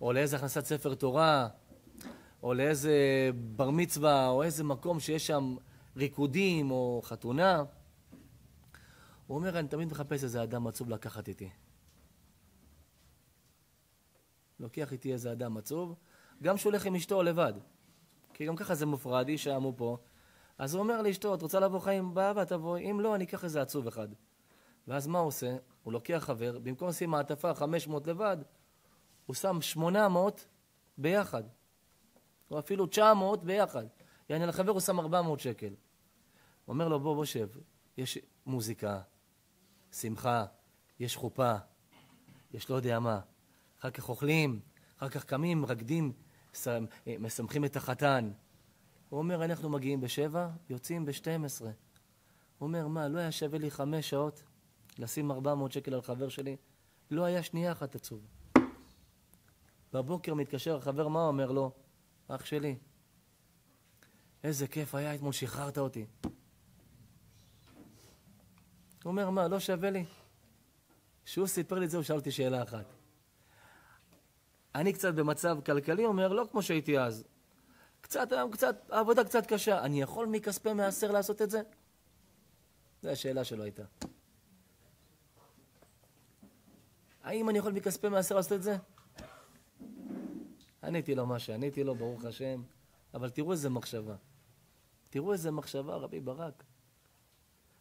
או לאיזה הכנסת ספר תורה, או לאיזה בר מצווה, או איזה מקום שיש שם ריקודים או חתונה. הוא אומר, אני תמיד מחפש איזה אדם עצוב לקחת איתי. לוקח איתי איזה אדם עצוב, גם שהוא הולך עם אשתו לבד. כי גם ככה זה מופרד, איש שם הוא פה. אז הוא אומר לאשתו, את רוצה לבוא חיים באהבה, תבואי, אם לא, אני אקח איזה עצוב אחד. ואז מה הוא עושה? הוא לוקח חבר, במקום לשים מעטפה 500 לבד, הוא שם 800 ביחד. או אפילו 900 ביחד. יעני לחבר הוא שם 400 שקל. הוא אומר לו, בוא, בוא שב. יש מוזיקה, שמחה, יש חופה, יש לא יודע מה. אחר כך אוכלים, אחר כך קמים, רקדים, משמחים את החתן. הוא אומר, אנחנו מגיעים בשבע, יוצאים בשתים עשרה. הוא אומר, מה, לא היה שווה לי חמש שעות לשים ארבע מאות שקל על חבר שלי? לא היה שנייה אחת עצוב. בבוקר מתקשר החבר, מה אומר לו? אח שלי, איזה כיף היה אתמול, שחררת אותי. הוא אומר, מה, לא שווה לי? כשהוא סיפר לי את זה, הוא שאל אותי שאלה אחת. אני קצת במצב כלכלי, אומר, לא כמו שהייתי אז. קצת, קצת, העבודה קצת קשה. אני יכול מכספי מעשר לעשות את זה? זו השאלה שלו הייתה. האם אני יכול מכספי מעשר לעשות את זה? עניתי לו מה שעניתי לו, ברוך השם, אבל תראו איזה מחשבה. תראו איזה מחשבה, רבי ברק.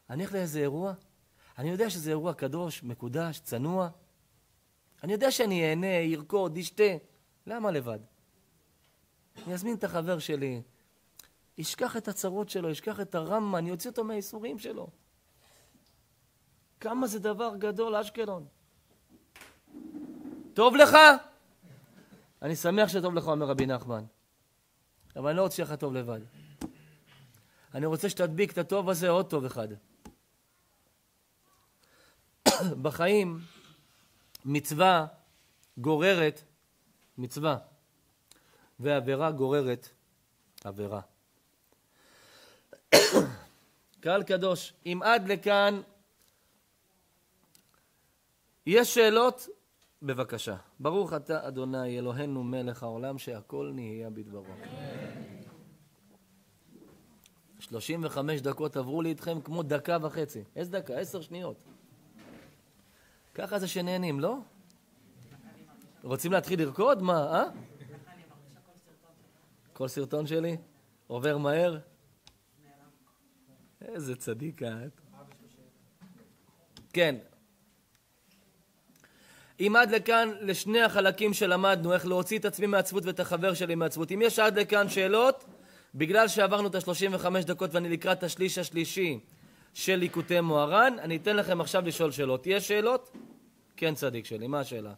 אני הולך לאיזה אירוע, אני יודע שזה אירוע קדוש, מקודש, צנוע. אני יודע שאני אהנה, ארקוד, אשתה. למה לבד? אני אזמין את החבר שלי, ישכח את הצרות שלו, ישכח את הרמה, אני אוציא אותו מהייסורים שלו. כמה זה דבר גדול, אשקלון. טוב לך? אני שמח שטוב לך, אומר רבי נחמן. אבל אני לא רוצה לך טוב לבד. אני רוצה שתדביק את הטוב הזה עוד טוב אחד. [COUGHS] בחיים מצווה גוררת מצווה. ועבירה גוררת עבירה. [COUGHS] קהל קדוש, אם עד לכאן יש שאלות, בבקשה. ברוך אתה אדוני אלוהינו מלך העולם שהכל נהיה בדברו. 35 דקות עברו לי איתכם כמו דקה וחצי. איזה דקה? עשר שניות. ככה זה שנהנים, לא? רוצים להתחיל לרקוד? מה, אה? כל סרטון שלי עובר מהר. איזה צדיק את. כן. אם עד לכאן, לשני החלקים שלמדנו, איך להוציא את עצמי מעצבות ואת החבר שלי מעצבות. אם יש עד לכאן שאלות, בגלל שעברנו את ה-35 דקות ואני לקראת השליש השלישי של ליקוטי מוהר"ן, אני אתן לכם עכשיו לשאול שאלות. יש שאלות? כן, צדיק שלי, מה השאלה?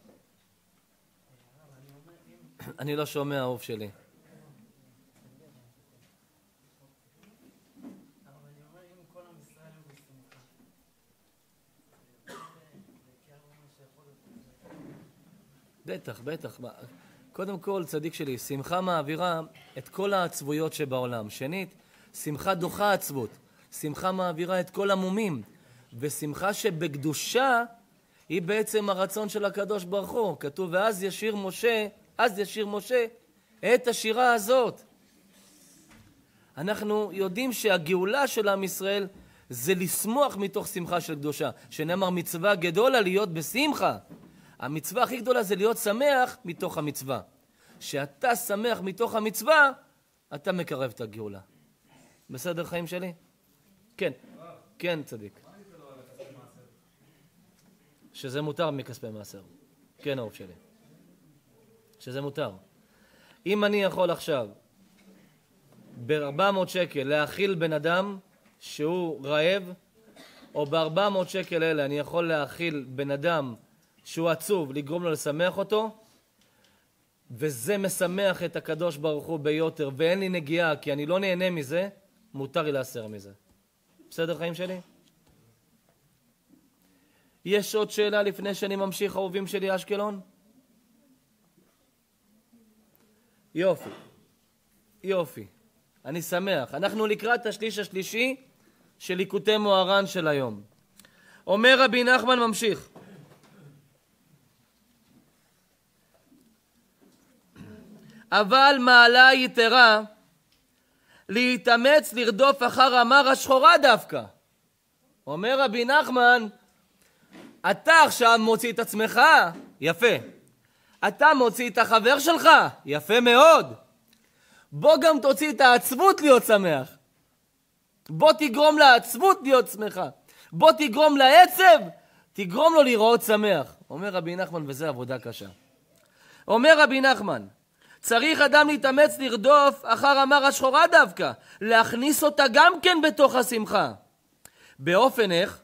אני לא שומע, אהוב שלי. בטח, בטח. קודם כל, צדיק שלי, שמחה מעבירה את כל העצבויות שבעולם. שנית, שמחה דוחה עצבות. שמחה מעבירה את כל המומים, ושמחה שבקדושה היא בעצם הרצון של הקדוש ברוך הוא. כתוב, ואז ישיר משה, אז ישיר משה את השירה הזאת. אנחנו יודעים שהגאולה של עם ישראל זה לשמוח מתוך שמחה של קדושה, שנאמר מצווה גדולה להיות בשמחה. המצווה הכי גדולה זה להיות שמח מתוך המצווה. כשאתה שמח מתוך המצווה, אתה מקרב את הגאולה. בסדר חיים שלי? כן, כן צדיק. שזה מותר מכספי מעשר. כן, אהוב שלי. שזה מותר. אם אני יכול עכשיו ב-400 שקל להאכיל בן אדם שהוא רעב, או ב-400 שקל האלה אני יכול להאכיל בן אדם שהוא עצוב, לגרום לו לשמח אותו, וזה משמח את הקדוש ברוך הוא ביותר, ואין לי נגיעה כי אני לא נהנה מזה, מותר לי להסר מזה. בסדר חיים שלי? יש עוד שאלה לפני שאני ממשיך, אהובים שלי, אשקלון? יופי, יופי. אני שמח. אנחנו לקראת השליש השלישי של ליקוטי מוהר"ן של היום. אומר רבי נחמן ממשיך. אבל מעלה יתרה להתאמץ לרדוף אחר המר השחורה דווקא. אומר רבי נחמן, אתה עכשיו מוציא את עצמך, יפה. אתה מוציא את החבר שלך, יפה מאוד. בוא גם תוציא את העצבות להיות שמח. בוא תגרום לעצבות להיות שמחה. בוא תגרום לעצב, תגרום לו לראות שמח. אומר רבי נחמן, וזו עבודה קשה. אומר רבי נחמן, צריך אדם להתאמץ לרדוף אחר המר השחורה דווקא, להכניס אותה גם כן בתוך השמחה. באופן איך?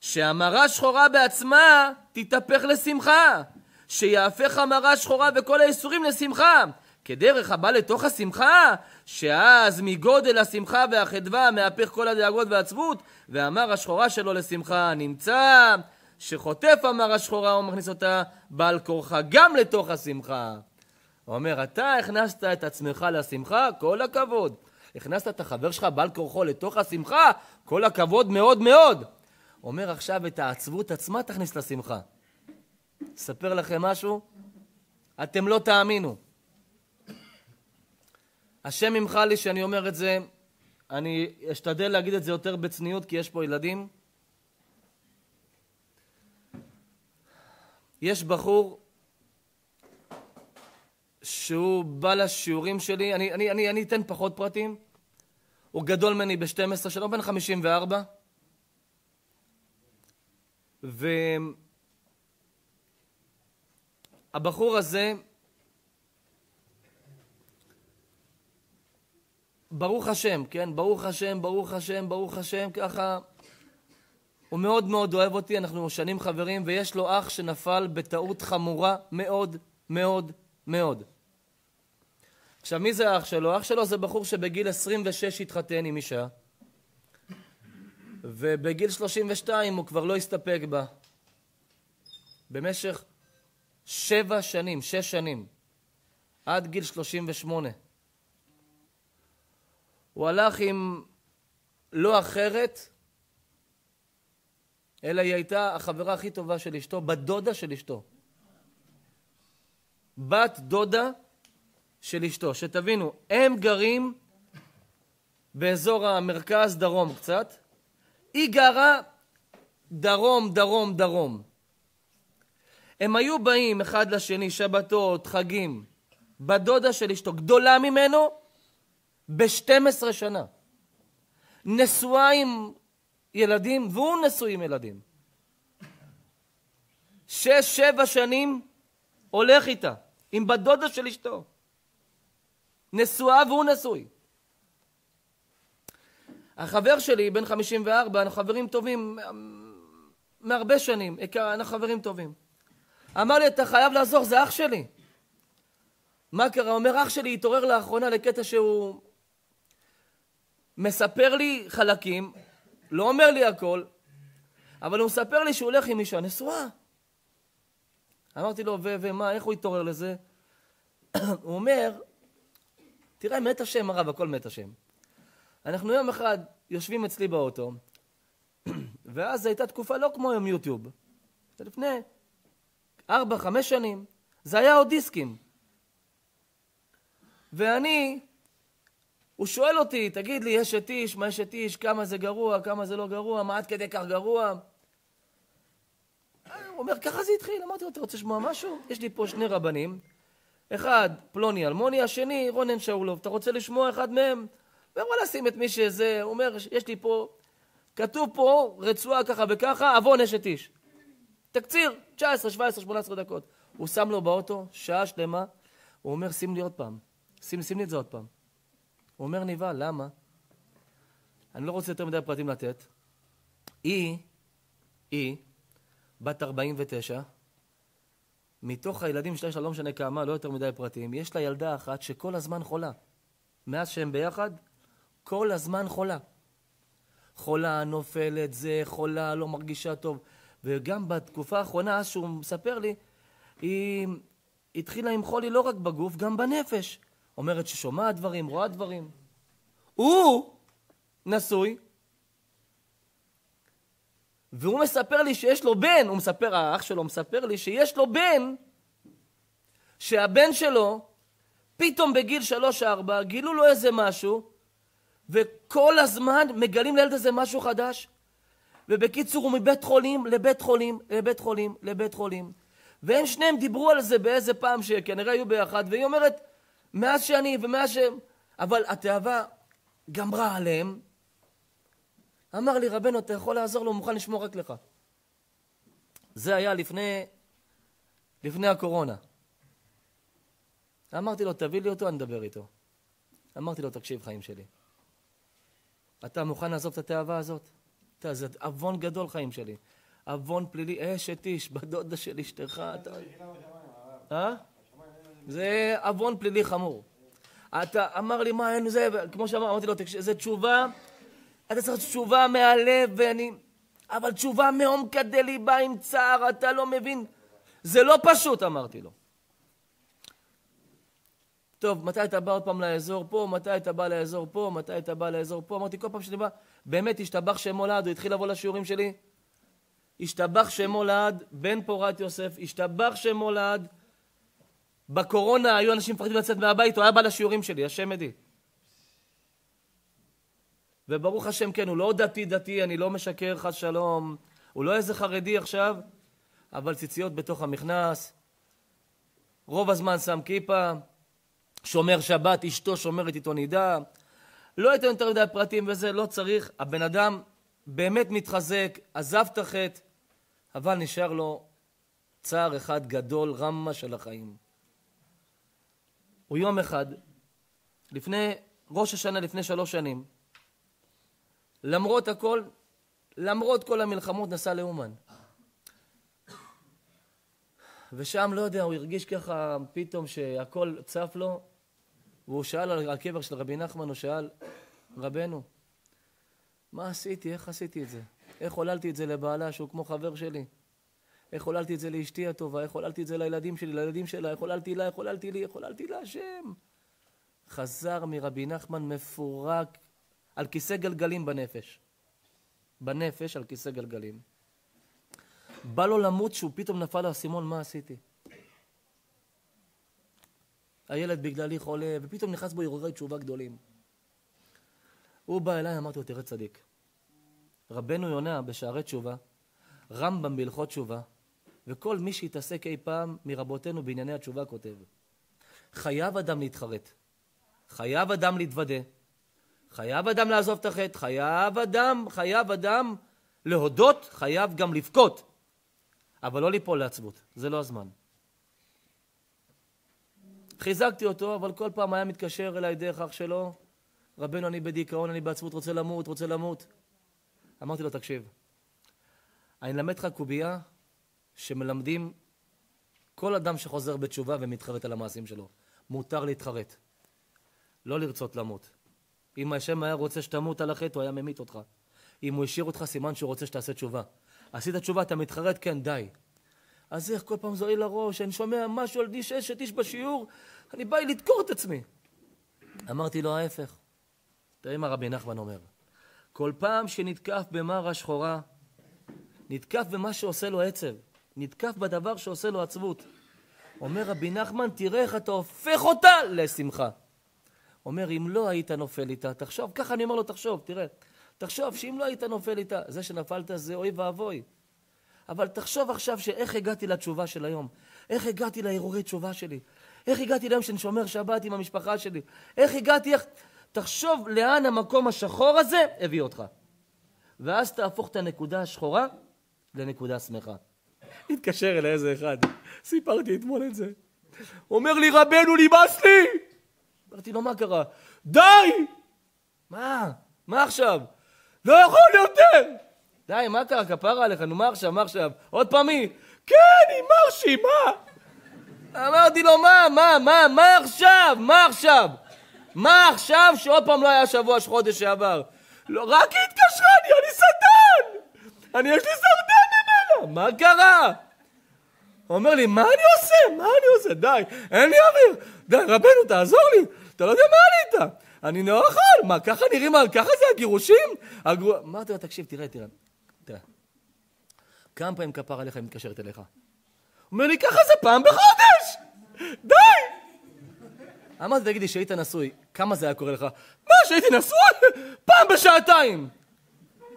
שהמרה שחורה בעצמה תתהפך לשמחה, שיהפך המרה שחורה וכל האיסורים לשמחה, כדרך הבא לתוך השמחה, שאז מגודל השמחה והחדווה מהפך כל הדאגות והעצבות, והמר השחורה שלו לשמחה נמצא, שחוטף המר השחורה ומכניס אותה בעל כורחה גם לתוך השמחה. הוא אומר, אתה הכנסת את עצמך לשמחה, כל הכבוד. הכנסת את החבר שלך בעל כורחו לתוך השמחה, כל הכבוד מאוד מאוד. אומר עכשיו את העצבות עצמה תכניס לשמחה. אספר לכם משהו? אתם לא תאמינו. השם ימך לי שאני אומר את זה, אני אשתדל להגיד את זה יותר בצניעות כי יש פה ילדים. יש בחור שהוא בא לשיעורים שלי, אני, אני, אני, אני אתן פחות פרטים, הוא גדול ממני ב-12 שנה, הוא בן 54, והבחור הזה, ברוך השם, כן? ברוך השם, ברוך השם, ברוך השם, ככה. הוא מאוד מאוד אוהב אותי, אנחנו שנים חברים, ויש לו אח שנפל בטעות חמורה מאוד מאוד מאוד. עכשיו, מי זה האח שלו? האח שלו זה בחור שבגיל 26 התחתן עם אישה, ובגיל 32 הוא כבר לא הסתפק בה. במשך שבע שנים, שש שנים, עד גיל 38. הוא הלך עם לא אחרת, אלא היא הייתה החברה הכי טובה של אשתו, בת דודה של אשתו. בת דודה של אשתו. שתבינו, הם גרים באזור המרכז דרום קצת, היא גרה דרום, דרום, דרום. הם היו באים אחד לשני, שבתות, חגים. בת דודה של אשתו, גדולה ממנו ב-12 שנה. נשואה עם ילדים, והוא נשוי עם ילדים. שש, שבע שנים הולך איתה, עם בת דודה של אשתו. נשואה והוא נשוי. החבר שלי, בן 54, אנחנו חברים טובים מהרבה שנים, אנחנו חברים טובים. אמר לי, אתה חייב לעזור, זה אח שלי. מה קרה? אומר, אח שלי התעורר לאחרונה לקטע שהוא מספר לי חלקים, לא אומר לי הכל, אבל הוא מספר לי שהוא הולך עם אישה נשואה. אמרתי לו, ומה, איך הוא התעורר לזה? [CLEARS THROAT] הוא אומר, תראה, מת השם, הרב, הכל מת השם. אנחנו יום אחד יושבים אצלי באוטו, [CLEARS THROAT] ואז הייתה תקופה לא כמו היום יוטיוב. זה לפני ארבע, חמש שנים. זה היה עוד דיסקים. ואני, הוא שואל אותי, תגיד לי, יש את איש, מה יש את איש, כמה זה גרוע, כמה זה לא גרוע, מה עד כדי כך גרוע? אומר, ככה זה התחיל. אמרתי לו, אתה רוצה לשמוע משהו? יש לי פה שני רבנים, אחד פלוני אלמוני, השני רונן שאולוב. אתה רוצה לשמוע אחד מהם? ואמר לשים את מי שזה, הוא אומר, יש לי פה, כתוב פה רצועה ככה וככה, עוון אשת איש. תקציר, 19, 17, 18 דקות. הוא שם לו באוטו, שעה שלמה, הוא אומר, שים לי עוד פעם. שים, שים לי את זה עוד פעם. הוא אומר, נבהל, למה? אני לא רוצה יותר מדי פרטים לתת. היא, היא, בת 49, מתוך הילדים שלה, יש לה לא משנה כמה, לא יותר מדי פרטים, יש לה ילדה אחת שכל הזמן חולה. מאז שהם ביחד, כל הזמן חולה. חולה, נופלת, זה, חולה, לא מרגישה טוב. וגם בתקופה האחרונה, אז שהוא מספר לי, היא התחילה עם חולי לא רק בגוף, גם בנפש. אומרת ששומעת דברים, רואה דברים. הוא נשוי, והוא מספר לי שיש לו בן, הוא מספר, האח שלו מספר לי שיש לו בן, שהבן שלו, פתאום בגיל שלוש-ארבע, גילו לו איזה משהו, וכל הזמן מגלים לילד הזה משהו חדש. ובקיצור, הוא מבית חולים לבית חולים, לבית חולים, לבית חולים. והם שניהם דיברו על זה באיזה פעם שכנראה היו ביחד, והיא אומרת, מאז שאני ומאז שהם... אבל התאווה גמרה עליהם. אמר לי, רבנו, אתה יכול לעזור לו, מוכן לשמור רק לך. זה היה לפני, לפני הקורונה. אמרתי לו, תביא לי אותו, אני אדבר איתו. אמרתי לו, תקשיב, חיים שלי. אתה מוכן לעזוב את התאווה הזאת? אתה, זה עוון גדול, חיים שלי. עוון פלילי, אשת איש, בדודה של אשתך. אתה... אה? זה עוון פלילי חמור. אתה אמר לי, מה, אין זה, כמו שאמרתי לו, זו תשובה, אתה צריך תשובה מהלב, ואני... אבל תשובה מעומקא ליבה עם צער, אתה לא מבין. זה לא פשוט, אמרתי לו. טוב, מתי אתה בא עוד פעם לאזור פה, מתי אתה בא לאזור פה, מתי אתה בא לאזור פה. אמרתי, כל פעם שאני בא, באמת, השתבח שמו לעד, הוא התחיל לבוא לשיעורים שלי. השתבח שמו לעד, בן פורת יוסף, השתבח שמו לעד. בקורונה היו אנשים מפחדים לצאת מהבית, הוא היה בא לשיעורים שלי, השם עדי. וברוך השם, כן, הוא לא דתי-דתי, אני לא משקר, חס שלום. הוא לא איזה חרדי עכשיו, אבל ציציות בתוך המכנס. רוב הזמן שם כיפה, שומר שבת, אשתו שומרת איתו נידה. לא אתן יותר מדי פרטים וזה, לא צריך. הבן אדם באמת מתחזק, עזב את החטא, אבל נשאר לו צער אחד גדול, רמה של החיים. הוא יום אחד, לפני ראש השנה, לפני שלוש שנים, למרות הכל, למרות כל המלחמות, נסע לאומן. ושם, לא יודע, הוא הרגיש ככה פתאום שהכל צף לו, והוא שאל על הקבר של רבי נחמן, הוא שאל, רבנו, מה עשיתי, איך עשיתי את זה? איך עוללתי את זה לבעלה שהוא כמו חבר שלי? איך עוללתי את זה לאשתי הטובה? איך עוללתי את זה לילדים שלי, לילדים שלה? איך עוללתי לה, איך עוללתי לי, איך עוללתי להשם? חזר מרבי נחמן מפורק על כיסא גלגלים בנפש. בנפש על כיסא גלגלים. בא לו למות שהוא פתאום נפל האסימון, מה עשיתי? הילד בגללי חולה, ופתאום נכנס בו הרהורי תשובה גדולים. הוא בא אליי, אמרתי לו, תראה צדיק. רבנו יונה בשערי תשובה, רמב"ם בהלכות תשובה, וכל מי שהתעסק אי פעם מרבותינו בענייני התשובה כותב, חייב אדם להתחרט, חייב אדם להתוודה, חייב אדם לעזוב את החטא, חייב אדם, חייב אדם להודות, חייב גם לבכות, אבל לא ליפול לעצבות, זה לא הזמן. חיזקתי אותו, אבל כל פעם היה מתקשר אליי דרך אח שלו, רבנו, אני בדיכאון, אני בעצמות, רוצה למות, רוצה למות. אמרתי לו, תקשיב, אני אלמד לך קובייה שמלמדים כל אדם שחוזר בתשובה ומתחרט על המעשים שלו. מותר להתחרט, לא לרצות למות. אם השם היה רוצה שתמות על החטא, הוא היה ממית אותך. אם הוא השאיר אותך, סימן שהוא רוצה שתעשה תשובה. עשית תשובה, אתה מתחרט? כן, די. אז איך כל פעם זוהי לראש, אני שומע משהו על איש אשת איש בשיעור, אני בא לדקור את עצמי. אמרתי לו ההפך. תראה מה רבי נחמן אומר. כל פעם שנתקף במרה שחורה, נתקף במה שעושה לו עצב, נתקף בדבר שעושה לו עצבות. אומר רבי נחמן, תראה איך אתה הופך אותה לשמחה. אומר, אם לא היית נופל איתה, תחשוב, ככה אני אומר לו, תחשוב, תראה, תחשוב שאם לא היית נופל איתה, זה שנפלת זה אוי ואבוי. אבל תחשוב עכשיו שאיך הגעתי לתשובה של היום, איך הגעתי להרהורי תשובה שלי, איך הגעתי ליום שאני שומר שבת עם המשפחה שלי, איך הגעתי, איך... תחשוב לאן המקום השחור הזה הביא אותך. ואז תהפוך את הנקודה השחורה לנקודה שמחה. התקשר אליי איזה אחד, סיפרתי אתמול את זה. אומר לי, רבנו, נמאס לי! אמרתי לו, מה קרה? די! מה? מה עכשיו? לא יכול יותר! די, מה קרה? כפרה עליך, נו, מה עכשיו? מה עכשיו? עוד פעם מי? כן, עם מרשי, מה? אמרתי לו, מה, מה, מה, מה עכשיו? מה עכשיו? מה עכשיו שעוד פעם לא היה שבוע, חודש שעבר? לא, רק היא התקשרה לי, אני סרטן! אני, יש לי סרטן ממנה! מה קרה? הוא אומר לי, מה אני עושה? מה אני עושה? די, אין לי אוויר. די, רבנו, תעזור לי. אתה לא יודע מה עלית. אני לא יכול. מה, ככה נראים, ככה זה הגירושים? הגרו... אמרתי לו, תקשיב, תראה, תראה. תראה. כמה פעמים כפר עליך היא מתקשרת אליך? אומר לי, ככה זה פעם בחודש! די! אמרתי, תגידי, שהיית נשוי, כמה זה היה קורה לך? מה, שהייתי נשוי? פעם בשעתיים!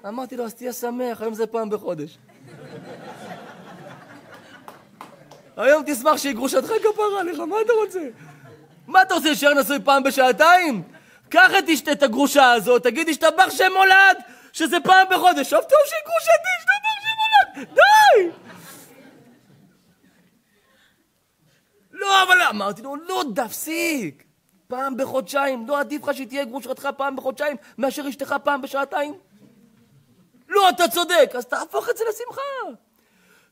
אמרתי לו, אז תהיה שמח, היום זה פעם בחודש. היום תשמח שהיא גרושתך כפרה עליך, מה אתה רוצה? מה אתה רוצה, להישאר נשוי פעם בשעתיים? קח את, את הגרושה הזאת, תגיד, השתבח שם מולד, שזה פעם בחודש. טוב טוב שהיא גרושתי, השתבח שם מולד, די! לא, אבל אמרתי לו, לא, תפסיק. פעם בחודשיים, לא עדיף לך שתהיה גרושתך פעם בחודשיים מאשר אשתך פעם בשעתיים? לא, אתה צודק, אז תהפוך את זה לשמחה.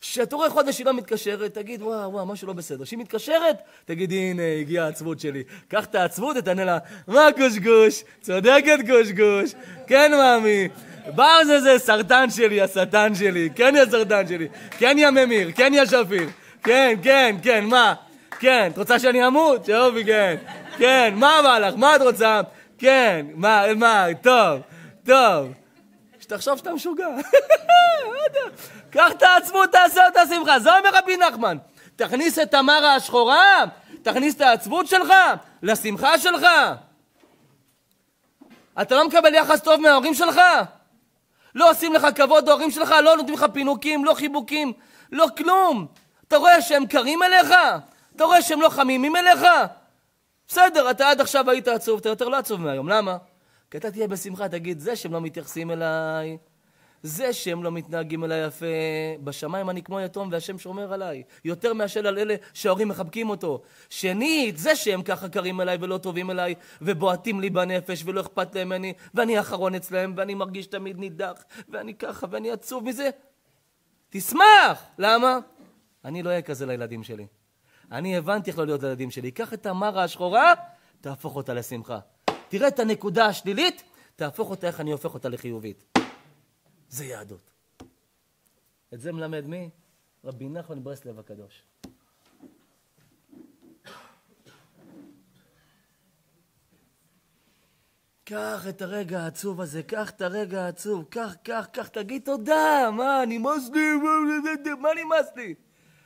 כשאתה רואה חודש שהיא לא מתקשרת, תגיד, וואו, וואו, משהו לא בסדר. כשהיא מתקשרת, תגיד, הנה, הגיעה העצבות שלי. קח את העצבות ותענה לה, מה גוש, צודקת גוש. כן, מאמי. בר זה זה סרטן שלי, השטן שלי. כן, יא סרטן שלי. כן, יא ממיר. כן, יא שפיר. כן, כן, כן, מה? כן, את רוצה שאני אמות? יופי, כן. כן, מה בא לך? מה את רוצה? כן, מה, מה, טוב, טוב. שתחשוב שאתה משוגע. [LAUGHS] קח את העצמות, תעשה אותה שמחה. זה אומר רבי נחמן. תכניס את המרה השחורה, תכניס את העצבות שלך לשמחה שלך. אתה לא מקבל יחס טוב מההורים שלך? לא עושים לך כבוד ההורים שלך, לא נותנים לך פינוקים, לא חיבוקים, לא כלום. אתה רואה שהם קרים אליך? אתה רואה שהם לא חמימים אליך? בסדר, אתה עד עכשיו היית עצוב, אתה יותר לא עצוב מהיום. למה? כי אתה תהיה בשמחה, תגיד, זה שהם לא מתייחסים אליי, זה שהם לא מתנהגים אליי יפה, בשמיים אני כמו יתום והשם שומר עליי, יותר מאשר על אלה שההורים מחבקים אותו. שנית, זה שהם ככה קרים אליי ולא טובים אליי, ובועטים לי בנפש ולא אכפת להם ממני, ואני האחרון אצלהם, ואני מרגיש תמיד נידח, ואני ככה, ואני עצוב מזה. תשמח! למה? אני לא אהיה כזה לילדים שלי. אני הבנתי איך לא להיות לילדים שלי. קח את המרה השחורה, תהפוך אותה לשמחה. תראה את הנקודה השלילית, תהפוך אותה איך אני הופך אותה לחיובית. זה יהדות. את זה מלמד מי? רבי נחמן ברסלב הקדוש. קח את הרגע העצוב הזה, קח את הרגע העצוב, קח, קח, קח, תגיד תודה, מה, נמאס לי, מה נמאס לי?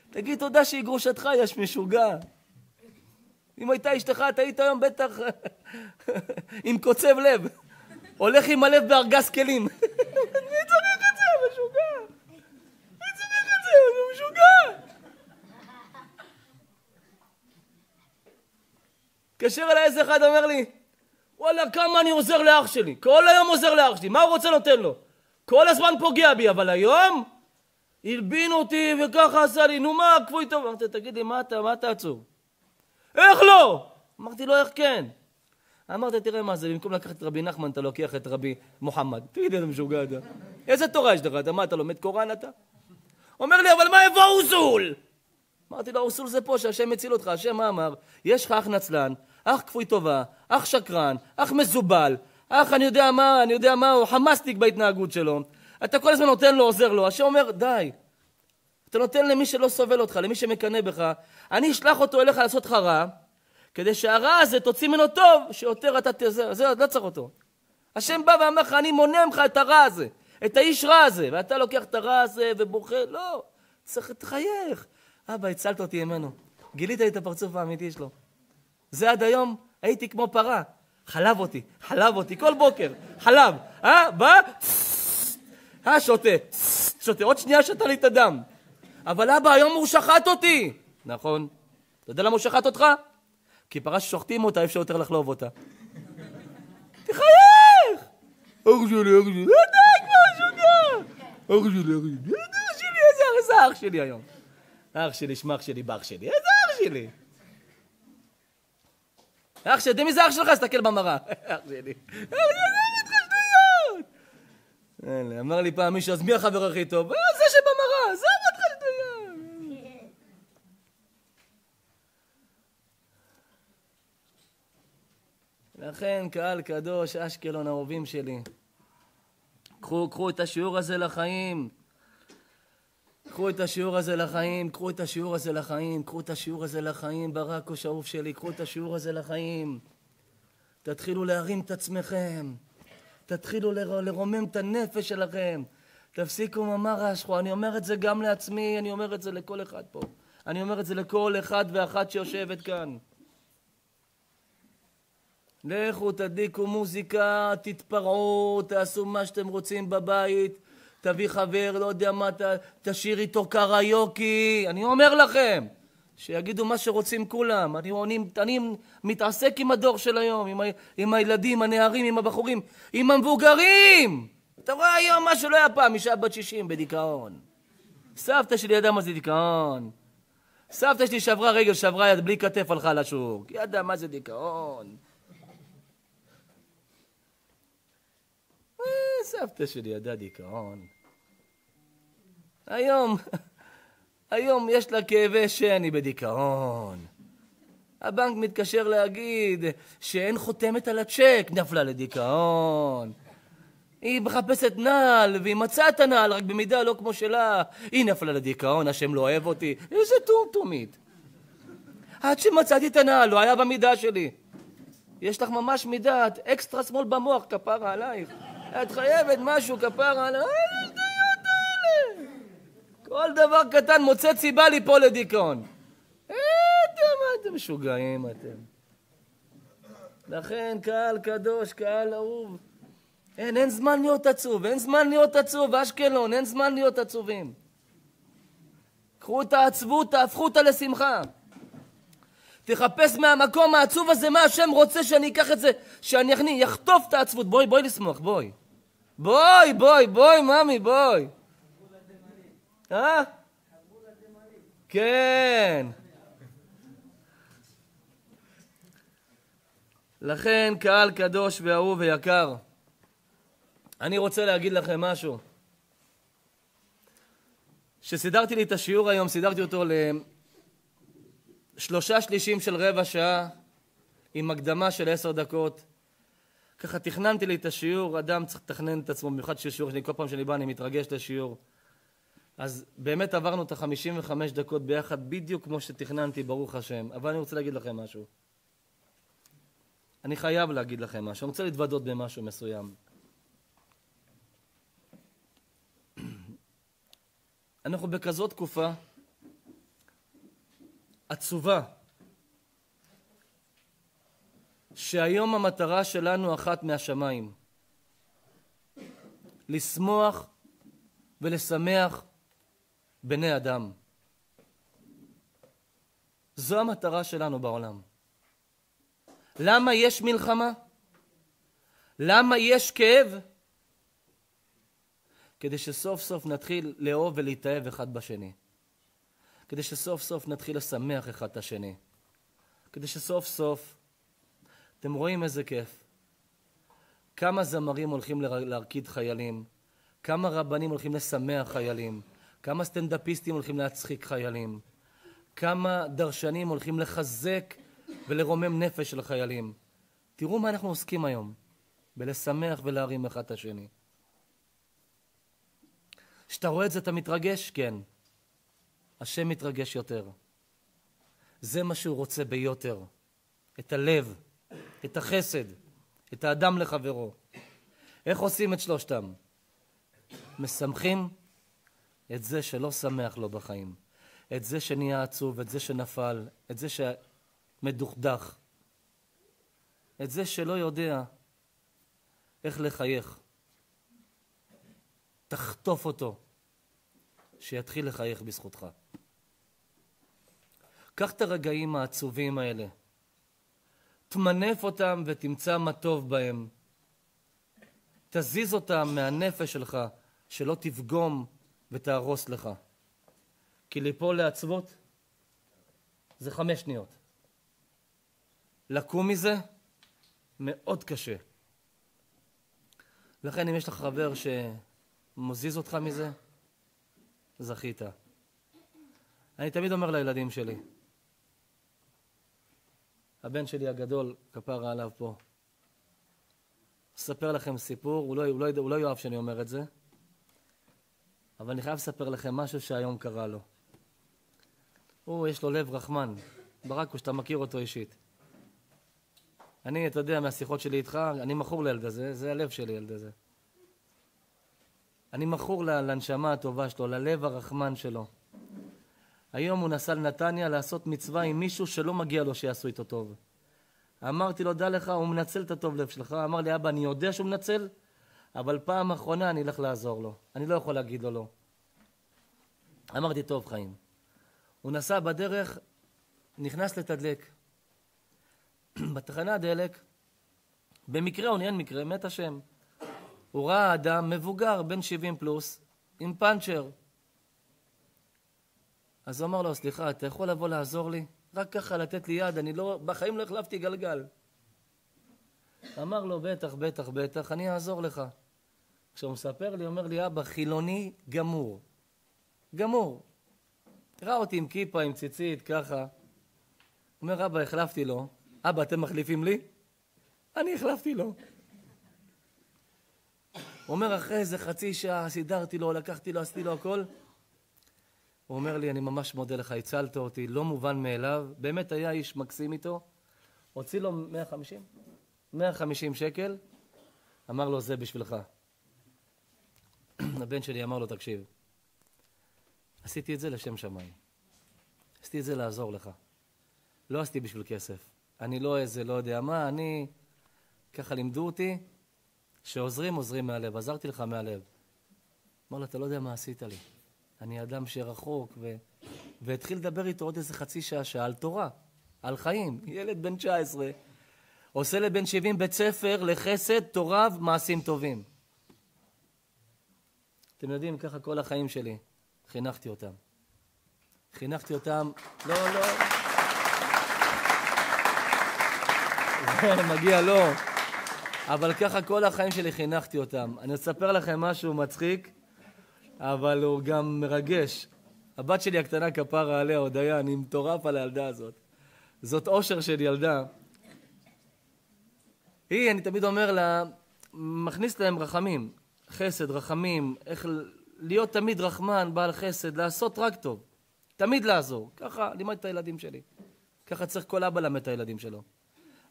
תגיד תודה שהיא גרושתך, יש משוגע. אם הייתה אשתך, אתה היית היום בטח [LAUGHS] עם קוצב לב. הולך עם הלב בארגז כלים. [LAUGHS] מי צריך את זה, משוגע? מי צריך את זה, הוא משוגע. התקשר אליי איזה אחד, אומר לי, וואלה, כמה אני עוזר לאח שלי. כל היום עוזר לאח שלי, מה הוא רוצה נותן לו? כל הזמן פוגע בי, אבל היום הלבין אותי וככה עשה לי, נו מה, כפוי טוב. אמרתי, תגיד לי, מה אתה, מה אתה עצוב? איך לא? אמרתי לו, איך כן? אמרת, תראה מה זה, במקום לקחת את רבי נחמן, אתה לוקח את רבי מוחמד. [LAUGHS] תגיד לי, אתה משוגע אתה. איזה תורה יש לך? אתה מה, אתה לומד קוראן אתה? אומר לי, אבל מה איפה האוסול? אמרתי לו, האוסול זה פה, שהשם מציל אותך. השם מה אמר? יש לך אח נצלן, אח כפוי טובה, אח שקרן, אח מזובל, אח אני יודע מה, אני יודע מה, הוא חמאסניק בהתנהגות שלו. אתה כל הזמן נותן לו, עוזר לו. השם אומר, די. אתה נותן למי שלא סובל אותך, למי שמקנא בך. אני אשלח אותו אליך לעשות לך רע, כדי שהרע הזה תוציא ממנו טוב, שיותר אתה תזר, זה, לא צריך אותו. השם בא ואמר לך, אני מונע ממך את הרע הזה, את האיש רע הזה, ואתה לוקח את הרע הזה ובוכה, לא, צריך לחייך. אבא, הצלת אותי ממנו. גילית לי את הפרצוף האמיתי שלו. זה עד היום, הייתי כמו פרה. חלב אותי, חלב אותי, כל בוקר, חלב. אה, בא, אה, שותה, שותה. עוד שנייה שתה לי את הדם. אבל אבא, היום הוא שחט אותי. נכון. אתה יודע למה הוא שחט אותך? כי פרה ששוחטים אותה, אפשר יותר לחלוב אותה. תחייך! אח שלי, אח שלי, די כבר, שוגע! אח שלי, אח שלי, אח שלי, איזה אח שלי היום. אח שלי, שמח שלי, באח שלי, איזה אח שלי. אח שלי, מי זה אח שלך? תסתכל במראה. [LAUGHS] אח שלי. אח שלי, שטויות. אמר לי פעם מישהו, אז מי החבר הכי טוב? אה, זה שבמראה, עזוב אותך שטויות. לכן, קהל קדוש, אשקלון, אהובים שלי, קחו, קחו את השיעור הזה לחיים. קחו את השיעור הזה לחיים, קחו את השיעור הזה לחיים, קחו את השיעור הזה לחיים, ברקוש אהוב שלי, קחו את השיעור הזה לחיים. תתחילו להרים את עצמכם, תתחילו לר... לרומם את הנפש שלכם. תפסיקו ממרא אשכו, אני אומר את זה גם לעצמי, אני אומר את זה לכל אחד פה. אני אומר את זה לכל אחד ואחת שיושבת כאן. לכו תדליקו מוזיקה, תתפרעו, תעשו מה שאתם רוצים בבית, תביא חבר, לא יודע מה, ת, תשאיר איתו קריוקי, אני אומר לכם, שיגידו מה שרוצים כולם. אני, אני, אני מתעסק עם הדור של היום, עם, ה, עם הילדים, הנערים, עם הבחורים, עם המבוגרים. אתה רואה היום מה שלא היה פעם, אישה בת 60 בדיכאון. סבתא שלי ידעה מה זה דיכאון. סבתא שלי שברה רגל, שברה יד בלי כתף, הלכה לשוק. ידעה מה זה דיכאון. אה, סבתא שלי ידעה דיכאון. היום, היום יש לה כאבי היא בדיכאון. הבנק מתקשר להגיד שאין חותמת על הצ'ק, נפלה לדיכאון. היא מחפשת נעל, והיא מצאה את הנעל, רק במידה לא כמו שלה. היא נפלה לדיכאון, השם לא אוהב אותי. איזה טומטומית. עד שמצאתי את הנעל, לא היה במידה שלי. יש לך ממש מידה, את אקסטרה שמאל במוח, כפרה עלייך. את חייבת משהו, כפרה עלייך. כל דבר קטן מוצא סיבה ליפול לדיכאון. אתם, אתם משוגעים אתם. לכן, קהל קדוש, קהל אהוב, אין, אין זמן להיות עצוב, אין זמן להיות עצוב, אשקלון, אין זמן להיות עצובים. קחו את העצבות, תהפכו אותה לשמחה. תחפש מהמקום העצוב הזה מה השם רוצה שאני אקח את זה, שאני אכניס, יחטוף את העצבות. בואי, בואי לשמוח, בואי. בואי, בואי, בואי, ממי, בואי. אה? כן. לכן, קהל קדוש ואהוב ויקר, אני רוצה להגיד לכם משהו. כשסידרתי לי את השיעור היום, סידרתי אותו לשלושה שלישים של רבע שעה, עם הקדמה של עשר דקות. ככה תכננתי לי את השיעור, אדם צריך לתכנן את עצמו, במיוחד שיש שיעור כל פעם שאני בא אני מתרגש לשיעור. אז באמת עברנו את ה-55 דקות ביחד בדיוק כמו שתכננתי, ברוך השם. אבל אני רוצה להגיד לכם משהו. אני חייב להגיד לכם משהו, אני רוצה להתוודות במשהו מסוים. [CLEARS THROAT] אנחנו בכזאת תקופה עצובה, שהיום המטרה שלנו אחת מהשמיים, לשמוח ולשמח בני אדם. זו המטרה שלנו בעולם. למה יש מלחמה? למה יש כאב? כדי שסוף סוף נתחיל לאהוב ולהתאהב אחד בשני. כדי שסוף סוף נתחיל לשמח אחד את השני. כדי שסוף סוף, אתם רואים איזה כיף. כמה זמרים הולכים להרקיד חיילים, כמה רבנים הולכים לשמח חיילים, כמה סטנדאפיסטים הולכים להצחיק חיילים, כמה דרשנים הולכים לחזק ולרומם נפש של חיילים. תראו מה אנחנו עוסקים היום, בלשמח ולהרים אחד את השני. כשאתה רואה את זה אתה מתרגש? כן. השם מתרגש יותר. זה מה שהוא רוצה ביותר. את הלב, את החסד, את האדם לחברו. איך עושים את שלושתם? משמחים את זה שלא שמח לו בחיים, את זה שנהיה עצוב, את זה שנפל, את זה שמדוכדך, את זה שלא יודע איך לחייך. תחטוף אותו, שיתחיל לחייך בזכותך. קח את הרגעים העצובים האלה, תמנף אותם ותמצא מה טוב בהם. תזיז אותם מהנפש שלך, שלא תפגום ותהרוס לך. כי ליפול לעצבות זה חמש שניות. לקום מזה מאוד קשה. לכן אם יש לך חבר שמזיז אותך מזה, זכית. אני תמיד אומר לילדים שלי, הבן שלי הגדול, כפרה עליו פה, אספר לכם סיפור, הוא לא, הוא, לא, הוא לא יאהב שאני אומר את זה, אבל אני חייב לספר לכם משהו שהיום קרה לו. הוא, יש לו לב רחמן, ברקו, שאתה מכיר אותו אישית. אני, אתה יודע, מהשיחות שלי איתך, אני מכור לילד הזה, זה הלב שלי, ילד הזה. אני מכור לנשמה הטובה שלו, ללב הרחמן שלו. היום הוא נסע לנתניה לעשות מצווה עם מישהו שלא מגיע לו שיעשו איתו טוב. אמרתי לו, דע לך, הוא מנצל את הטוב לב שלך. אמר לי, אבא, אני יודע שהוא מנצל, אבל פעם אחרונה אני אלך לעזור לו. אני לא יכול להגיד לו לא. אמרתי, טוב, חיים. הוא נסע בדרך, נכנס לתדלק. [CLEARS THROAT] בתחנת דלק, במקרה או אין מקרה, מת השם. הוא ראה אדם מבוגר, בן 70 פלוס, עם פאנצ'ר. אז הוא אמר לו, סליחה, אתה יכול לבוא לעזור לי? רק ככה לתת לי יד, אני לא, בחיים לא החלפתי גלגל. אמר לו, בטח, בטח, בטח, אני אעזור לך. כשהוא מספר לי, אומר לי, אבא, חילוני גמור. גמור. ראה אותי עם כיפה, עם ציצית, ככה. אומר, אבא, החלפתי לו. אבא, אתם מחליפים לי? אני החלפתי לו. הוא אומר, אחרי איזה חצי שעה סידרתי לו, לקחתי לו, עשיתי לו הכל. הוא אומר לי, אני ממש מודה לך, הצלת אותי, לא מובן מאליו. באמת היה איש מקסים איתו. הוציא לו 150? 150 שקל, אמר לו, זה בשבילך. [CLEARS THROAT] הבן שלי אמר לו, תקשיב, עשיתי את זה לשם שמיים. עשיתי את זה לעזור לך. לא עשיתי בשביל כסף. אני לא איזה, לא יודע מה, אני... ככה לימדו אותי, שעוזרים, עוזרים מהלב. עזרתי לך מהלב. אמר לו, אתה לא יודע מה עשית לי. אני אדם שרחוק, ו... והתחיל לדבר איתו עוד איזה חצי שעה, שעה על תורה, על חיים. ילד בן 19, עושה לבן 70 בית ספר לחסד, תורה ומעשים טובים. אתם יודעים, ככה כל החיים שלי, חינכתי אותם. חינכתי אותם, לא, לא. מגיע לו. אבל ככה כל החיים שלי חינכתי אותם. אני אספר לכם משהו מצחיק, אבל הוא גם מרגש. הבת שלי הקטנה, כפרה עליה, הודיה, אני מטורף על הילדה הזאת. זאת אושר של ילדה. היא, אני תמיד אומר לה, מכניס להם רחמים, חסד, רחמים, איך להיות תמיד רחמן, בעל חסד, לעשות רק טוב. תמיד לעזור. ככה לימד את הילדים שלי. ככה צריך כל אבא ללמד את הילדים שלו.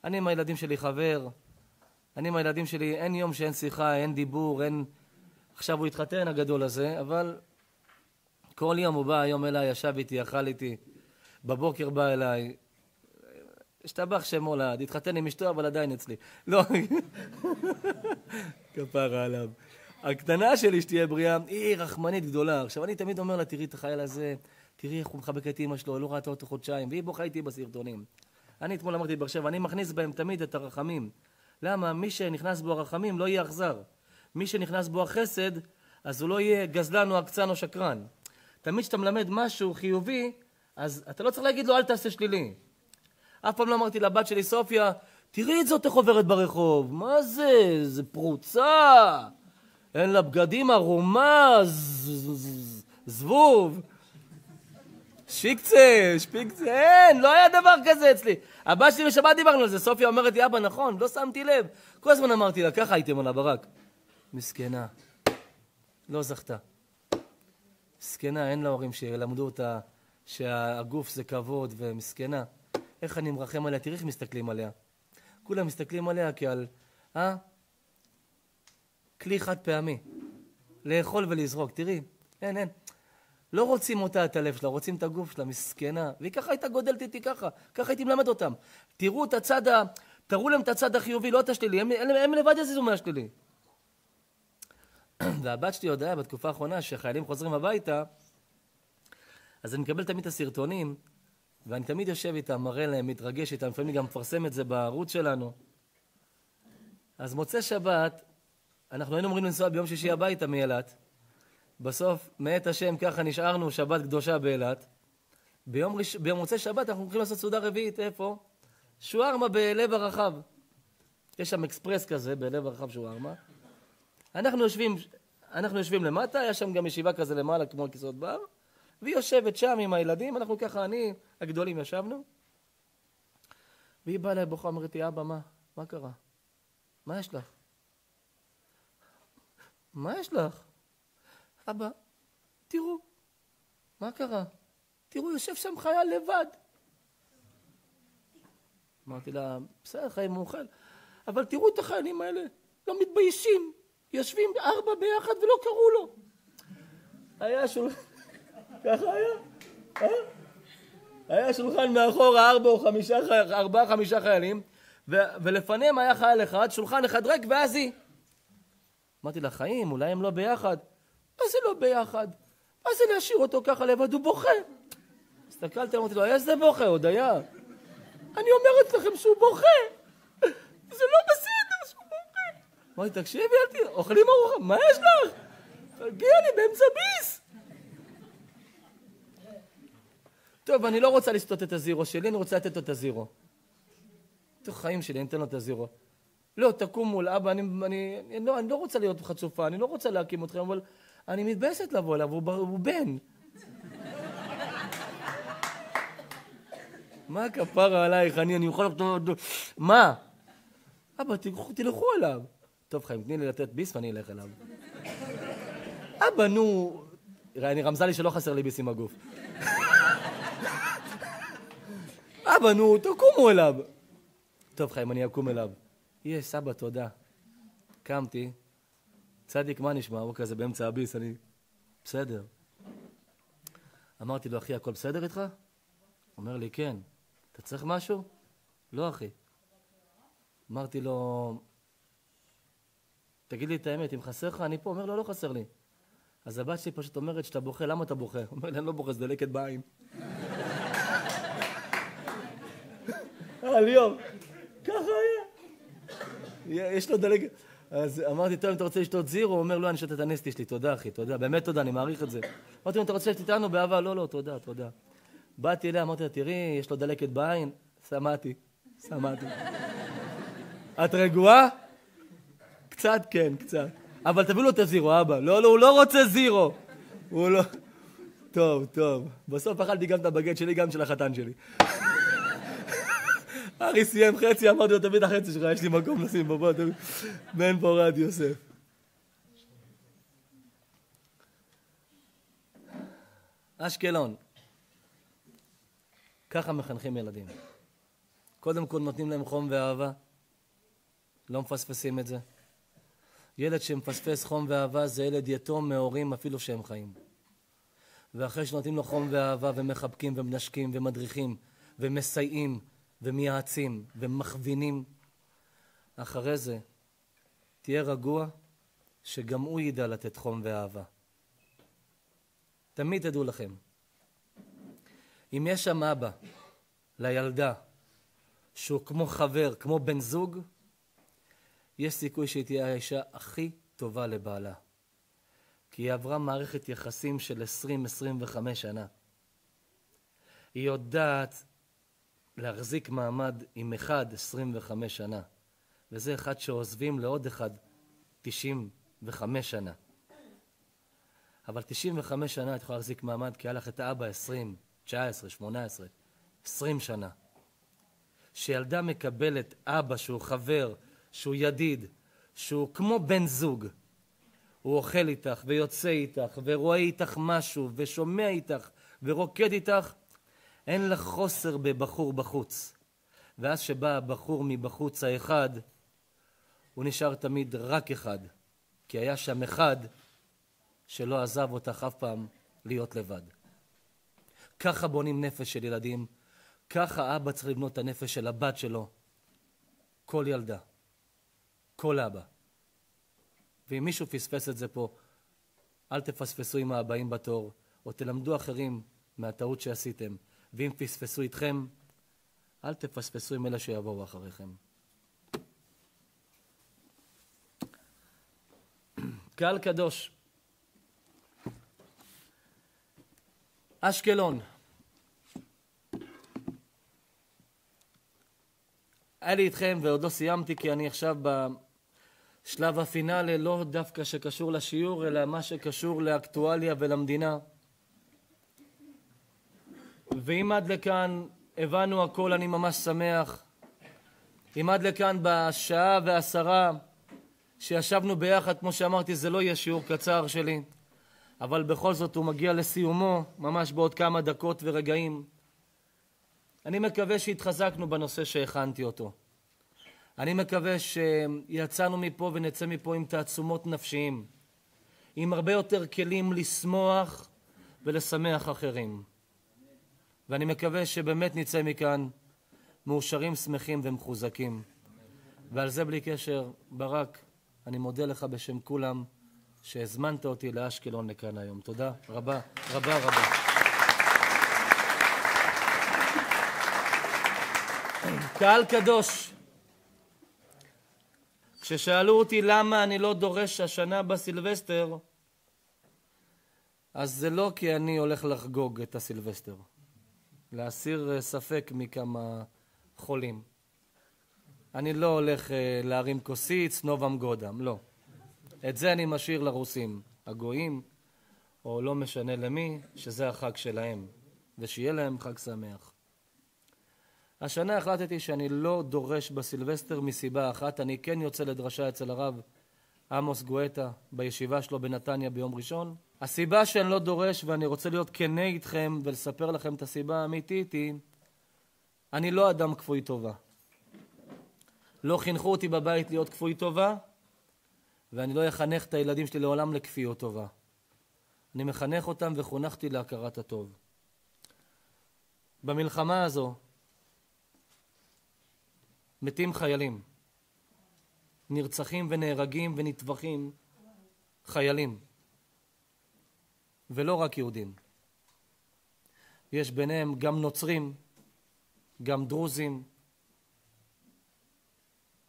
אני עם הילדים שלי חבר, אני עם הילדים שלי, אין יום שאין שיחה, אין דיבור, אין... עכשיו הוא התחתן הגדול הזה, אבל כל יום הוא בא היום אליי, ישב איתי, אכל איתי, בבוקר בא אליי, השתבח שמו לעד, התחתן עם אשתו, אבל עדיין אצלי. לא, [LAUGHS] כפרה עליו. הקטנה שלי, שתהיה בריאה, היא רחמנית גדולה. עכשיו, אני תמיד אומר לה, תראי את החייל הזה, תראי איך הוא מחבק את אימא שלו, לא ראתה אותו חודשיים, והיא בוכה איתי בסרטונים. אני אתמול אמרתי בבאר שבע, אני מכניס בהם תמיד את הרחמים. למה? מי שנכנס בו הרחמים לא יהיה אכזר. מי שנכנס בו החסד, אז הוא לא יהיה גזלן או עקצן או שקרן. תמיד כשאתה מלמד משהו חיובי, אז אתה לא צריך להגיד לו, אל תעשה שלילי. אף פעם לא אמרתי לבת שלי, סופיה, תראי את זאת איך עוברת ברחוב. מה זה? זה פרוצה. אין לה בגדים ערומה, זבוב. שיקצה, שפיקצה, אין, לא היה דבר כזה אצלי. הבת שלי בשבת דיברנו על זה, סופיה אומרת לי, אבא, נכון, לא שמתי לב. כל הזמן אמרתי לה, ככה הייתם על הברק. מסכנה, לא זכתה. מסכנה, אין לה הורים שילמדו אותה שהגוף זה כבוד, ומסכנה. איך אני מרחם עליה, תראי איך מסתכלים עליה. כולם מסתכלים עליה כעל, אה? כלי חד פעמי. לאכול ולזרוק. תראי, אין, אין. לא רוצים אותה, את הלב שלה, רוצים את הגוף שלה, מסכנה. והיא ככה הייתה גודלת איתי ככה, ככה הייתי מלמד אותם. תראו את הצד ה... תראו להם את הצד החיובי, לא את השלילי. הם, הם, הם לבד יזיזו מהשלילי. [CLEARS THROAT] והבת שלי יודע בתקופה האחרונה, שחיילים חוזרים הביתה, אז אני מקבל תמיד את הסרטונים, ואני תמיד יושב איתם, מראה להם, מתרגש איתם, לפעמים גם מפרסם את זה בערוץ שלנו. אז מוצא שבת, אנחנו היינו אמורים לנסוע ביום שישי הביתה מאילת. בסוף, מאת השם, ככה נשארנו שבת קדושה באילת. ביום, ראש... ביום מוצאי שבת אנחנו הולכים לעשות סעודה רביעית, איפה? שוארמה בלב הרחב. יש שם אקספרס כזה, בלב הרחב שוארמה. אנחנו יושבים, אנחנו יושבים למטה, היה שם גם ישיבה כזה למעלה, כמו כיסאות בר, והיא יושבת שם עם הילדים, אנחנו ככה, אני, הגדולים, ישבנו. והיא באה אליי בוכה, אומרת לי, אבא, מה? מה קרה? מה יש לך? מה יש לך? אבא, תראו, מה קרה? תראו, יושב שם חייל לבד. אמרתי לה, בסדר, חיים מאוחר, אבל תראו את החיילים האלה, לא מתביישים, יושבים ארבע ביחד ולא קראו לו. היה שולחן, ככה היה, אה? היה שולחן מאחורה ארבע או חמישה, ארבעה חמישה חיילים, ולפניהם היה חייל אחד, שולחן אחד ריק, ואז היא. אמרתי לה, חיים, אולי הם לא ביחד. מה זה לא ביחד? מה זה להשאיר אותו ככה לבד? הוא בוכה. הסתכלתי, אמרתי לו, איזה בוכה, עוד היה. אני אומרת לכם שהוא בוכה. זה לא בסדר שהוא בוכה. אמרתי, תקשיבי, אל תהיה, אוכלים ארוחה, מה יש לך? תגיע לי באמצע ביס. טוב, אני לא רוצה לסטות את הזירו שלי, אני רוצה לתת לו את הזירו. את החיים שלי, אני אתן לו את הזירו. לא, תקום מול אבא, אני, אני, אני, לא, אני לא רוצה להיות חצופה, אני לא רוצה להקים אתכם, אבל אני מתבאסת לבוא אליו, הוא, הוא בן. מה כפרה עלייך, אני, אני יכול... מה? אבא, תלכו, תלכו אליו. טוב, חיים, תני לי לתת ביס ואני אלך אליו. אבא, נו... אני רמזה לי שלא חסר לי ביס עם הגוף. אבא, נו, תקומו אליו. טוב, חיים, אני אקום אליו. יש, סבא, תודה. קמתי, צדיק, מה נשמע? הוא כזה באמצע הביס, אני... בסדר. אמרתי לו, אחי, הכל בסדר איתך? אומר לי, כן. אתה צריך משהו? לא, אחי. אמרתי לו, תגיד לי את האמת, אם חסר לך, אני פה. אומר לו, לא חסר לי. אז הבת שלי פשוט אומרת שאתה בוכה, למה אתה בוכה? אומר לי, אני לא בוכה, זה דלקת בעין. [LAUGHS] אה, ליאור, ככה היה. יש לו דלקת. אז אמרתי, טוב, אם אתה רוצה לשתות זירו? הוא אומר, לא, אני שותה את הנסטי שלי, תודה, אחי, תודה, באמת תודה, אני מעריך את זה. אמרתי לו, אתה רוצה לשתות איתנו באהבה? לא, לא, תודה, תודה. באתי אליה, אמרתי לה, תראי, יש לו דלקת בעין. שמעתי, שמעתי. את רגועה? קצת כן, קצת. אבל תביאו לו את הזירו, אבא. לא, לא, הוא לא רוצה זירו. הוא לא... טוב, טוב. בסוף אכלתי גם את הבגט שלי, גם של החתן שלי. ארי סיים חצי, אמרתי לו, תביא את החצי שלך, יש לי מקום לשים בו, בוא, תביא. בן פורת יוסף. אשקלון. ככה מחנכים ילדים. קודם כל נותנים להם חום ואהבה, לא מפספסים את זה. ילד שמפספס חום ואהבה זה ילד יתום מהורים אפילו שהם חיים. ואחרי שנותנים לו חום ואהבה ומחבקים ומנשקים ומדריכים ומסייעים ומייעצים ומכווינים, אחרי זה תהיה רגוע שגם הוא ידע לתת חום ואהבה. תמיד תדעו לכם, אם יש שם אבא לילדה שהוא כמו חבר, כמו בן זוג, יש סיכוי שהיא תהיה האישה הכי טובה לבעלה. כי היא עברה מערכת יחסים של 20-25 שנה. היא יודעת להחזיק מעמד עם אחד 25 שנה, וזה אחד שעוזבים לעוד אחד 95 שנה. אבל 95 שנה את יכולה להחזיק מעמד כי היה לך את האבא 20, 19, 18, 20 שנה. שילדה מקבלת אבא שהוא חבר, שהוא ידיד, שהוא כמו בן זוג, הוא אוכל איתך ויוצא איתך ורואה איתך משהו ושומע איתך ורוקד איתך, אין לך חוסר בבחור בחוץ. ואז שבא הבחור מבחוץ האחד, הוא נשאר תמיד רק אחד, כי היה שם אחד שלא עזב אותך אף פעם להיות לבד. ככה בונים נפש של ילדים, ככה אבא צריך לבנות את הנפש של הבת שלו. כל ילדה, כל אבא. ואם מישהו פספס את זה פה, אל תפספסו עם הבאים בתור, או תלמדו אחרים מהטעות שעשיתם. ואם פספסו איתכם, אל תפספסו עם אלה שיבואו אחריכם. קהל קדוש, אשקלון. היה לי איתכם ועוד לא סיימתי כי אני עכשיו בשלב הפינאלי לא דווקא שקשור לשיעור אלא מה שקשור לאקטואליה ולמדינה. ואם עד לכאן הבנו הכל אני ממש שמח. אם עד לכאן בשעה ועשרה שישבנו ביחד, כמו שאמרתי, זה לא יהיה שיעור קצר שלי, אבל בכל זאת הוא מגיע לסיומו, ממש בעוד כמה דקות ורגעים. אני מקווה שהתחזקנו בנושא שהכנתי אותו. אני מקווה שיצאנו מפה ונצא מפה עם תעצומות נפשיים, עם הרבה יותר כלים לשמוח ולשמח אחרים. ואני מקווה שבאמת נצא מכאן מאושרים, שמחים ומחוזקים. ועל זה בלי קשר, ברק, אני מודה לך בשם כולם שהזמנת אותי לאשקלון לכאן היום. תודה רבה, רבה רבה. קהל קדוש, כששאלו אותי למה אני לא דורש השנה בסילבסטר, אז זה לא כי אני הולך לחגוג את הסילבסטר, להסיר ספק מכמה חולים. אני לא הולך אה, להרים כוסיץ, נובם גודם, לא. את זה אני משאיר לרוסים, הגויים, או לא משנה למי, שזה החג שלהם, ושיהיה להם חג שמח. השנה החלטתי שאני לא דורש בסילבסטר מסיבה אחת, אני כן יוצא לדרשה אצל הרב עמוס גואטה בישיבה שלו בנתניה ביום ראשון. הסיבה שאני לא דורש ואני רוצה להיות כנה איתכם ולספר לכם את הסיבה האמיתית היא, אני לא אדם כפוי טובה. לא חינכו אותי בבית להיות כפוי טובה, ואני לא אחנך את הילדים שלי לעולם לכפיות טובה. אני מחנך אותם וחונכתי להכרת הטוב. במלחמה הזו מתים חיילים, נרצחים ונהרגים ונטבחים חיילים, ולא רק יהודים. יש ביניהם גם נוצרים, גם דרוזים,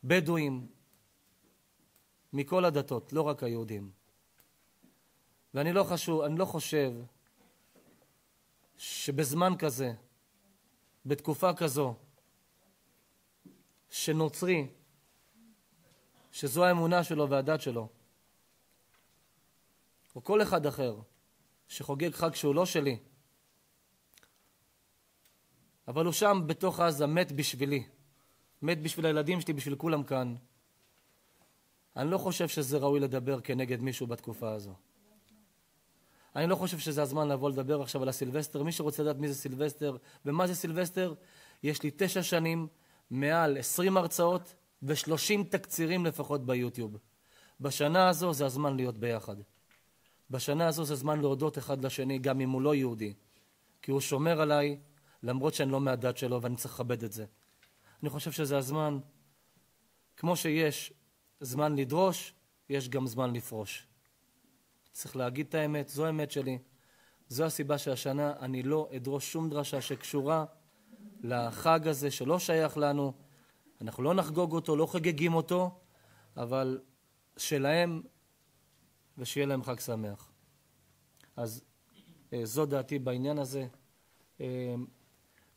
בדואים, מכל הדתות, לא רק היהודים. ואני לא, חשוב, לא חושב שבזמן כזה, בתקופה כזו, שנוצרי, שזו האמונה שלו והדת שלו, או כל אחד אחר שחוגג חג שהוא לא שלי, אבל הוא שם בתוך עזה מת בשבילי, מת בשביל הילדים שלי, בשביל כולם כאן. אני לא חושב שזה ראוי לדבר כנגד מישהו בתקופה הזו. אני לא חושב שזה הזמן לבוא לדבר עכשיו על הסילבסטר. מי שרוצה לדעת מי זה סילבסטר ומה זה סילבסטר, יש לי תשע שנים, מעל עשרים הרצאות ושלושים תקצירים לפחות ביוטיוב. בשנה הזו זה הזמן להיות ביחד. בשנה הזו זה זמן להודות אחד לשני, גם אם הוא לא יהודי. כי הוא שומר עליי, למרות שאני לא מהדת שלו ואני צריך לכבד את זה. אני חושב שזה הזמן, כמו שיש זמן לדרוש, יש גם זמן לפרוש. צריך להגיד את האמת, זו האמת שלי. זו הסיבה שהשנה אני לא אדרוש שום דרשה שקשורה לחג הזה שלא שייך לנו. אנחנו לא נחגוג אותו, לא חגגים אותו, אבל שלהם ושיהיה להם חג שמח. אז אה, זו דעתי בעניין הזה, אה,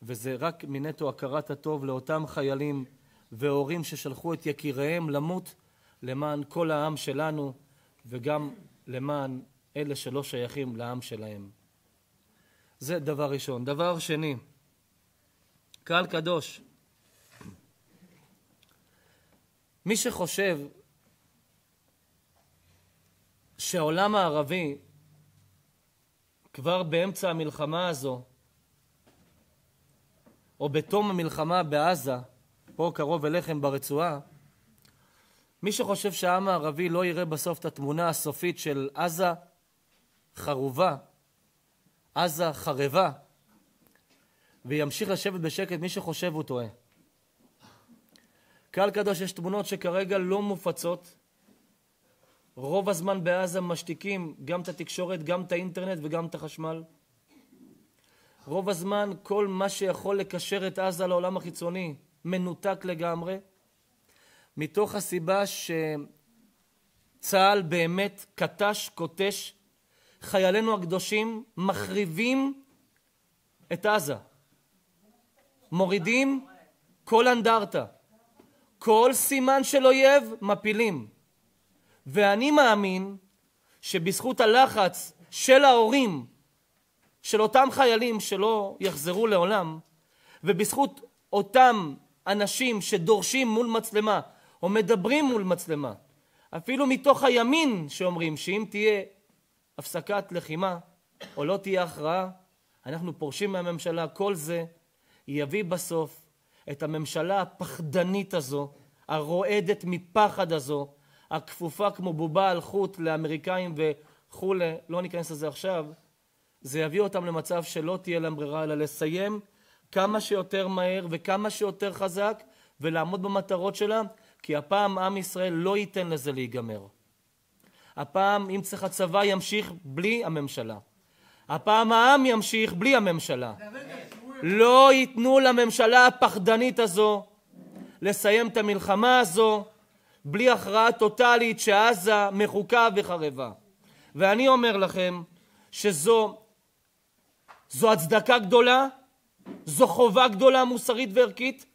וזה רק מנטו הכרת הטוב לאותם חיילים והורים ששלחו את יקיריהם למות למען כל העם שלנו וגם למען אלה שלא שייכים לעם שלהם. זה דבר ראשון. דבר שני, קהל קדוש, מי שחושב שהעולם הערבי כבר באמצע המלחמה הזו, או בתום המלחמה בעזה, פה קרוב אליכם ברצועה, מי שחושב שהעם הערבי לא יראה בסוף את התמונה הסופית של עזה חרובה, עזה חרבה, וימשיך לשבת בשקט, מי שחושב הוא טועה. קהל קדוש, יש תמונות שכרגע לא מופצות. רוב הזמן בעזה משתיקים גם את התקשורת, גם את האינטרנט וגם את החשמל. רוב הזמן כל מה שיכול לקשר את עזה לעולם החיצוני מנותק לגמרי, מתוך הסיבה שצה"ל באמת קטש, קוטש, חיילינו הקדושים מחריבים את עזה. מורידים כל אנדרטה, כל סימן של אויב מפילים. ואני מאמין שבזכות הלחץ של ההורים של אותם חיילים שלא יחזרו לעולם, ובזכות אותם אנשים שדורשים מול מצלמה או מדברים מול מצלמה, אפילו מתוך הימין שאומרים שאם תהיה הפסקת לחימה או לא תהיה הכרעה, אנחנו פורשים מהממשלה, כל זה יביא בסוף את הממשלה הפחדנית הזו, הרועדת מפחד הזו, הכפופה כמו בובה על חוט לאמריקאים וכולי, לא ניכנס לזה עכשיו, זה יביא אותם למצב שלא תהיה להם ברירה אלא לסיים כמה שיותר מהר וכמה שיותר חזק ולעמוד במטרות שלה, כי הפעם עם ישראל לא ייתן לזה להיגמר. הפעם, אם צריך הצבא, ימשיך בלי הממשלה. הפעם העם ימשיך בלי הממשלה. לא ייתנו לממשלה הפחדנית הזו לסיים את המלחמה הזו בלי הכרעה טוטאלית שעזה מחוקה וחרבה. ואני אומר לכם שזו זו הצדקה גדולה, זו חובה גדולה מוסרית וערכית,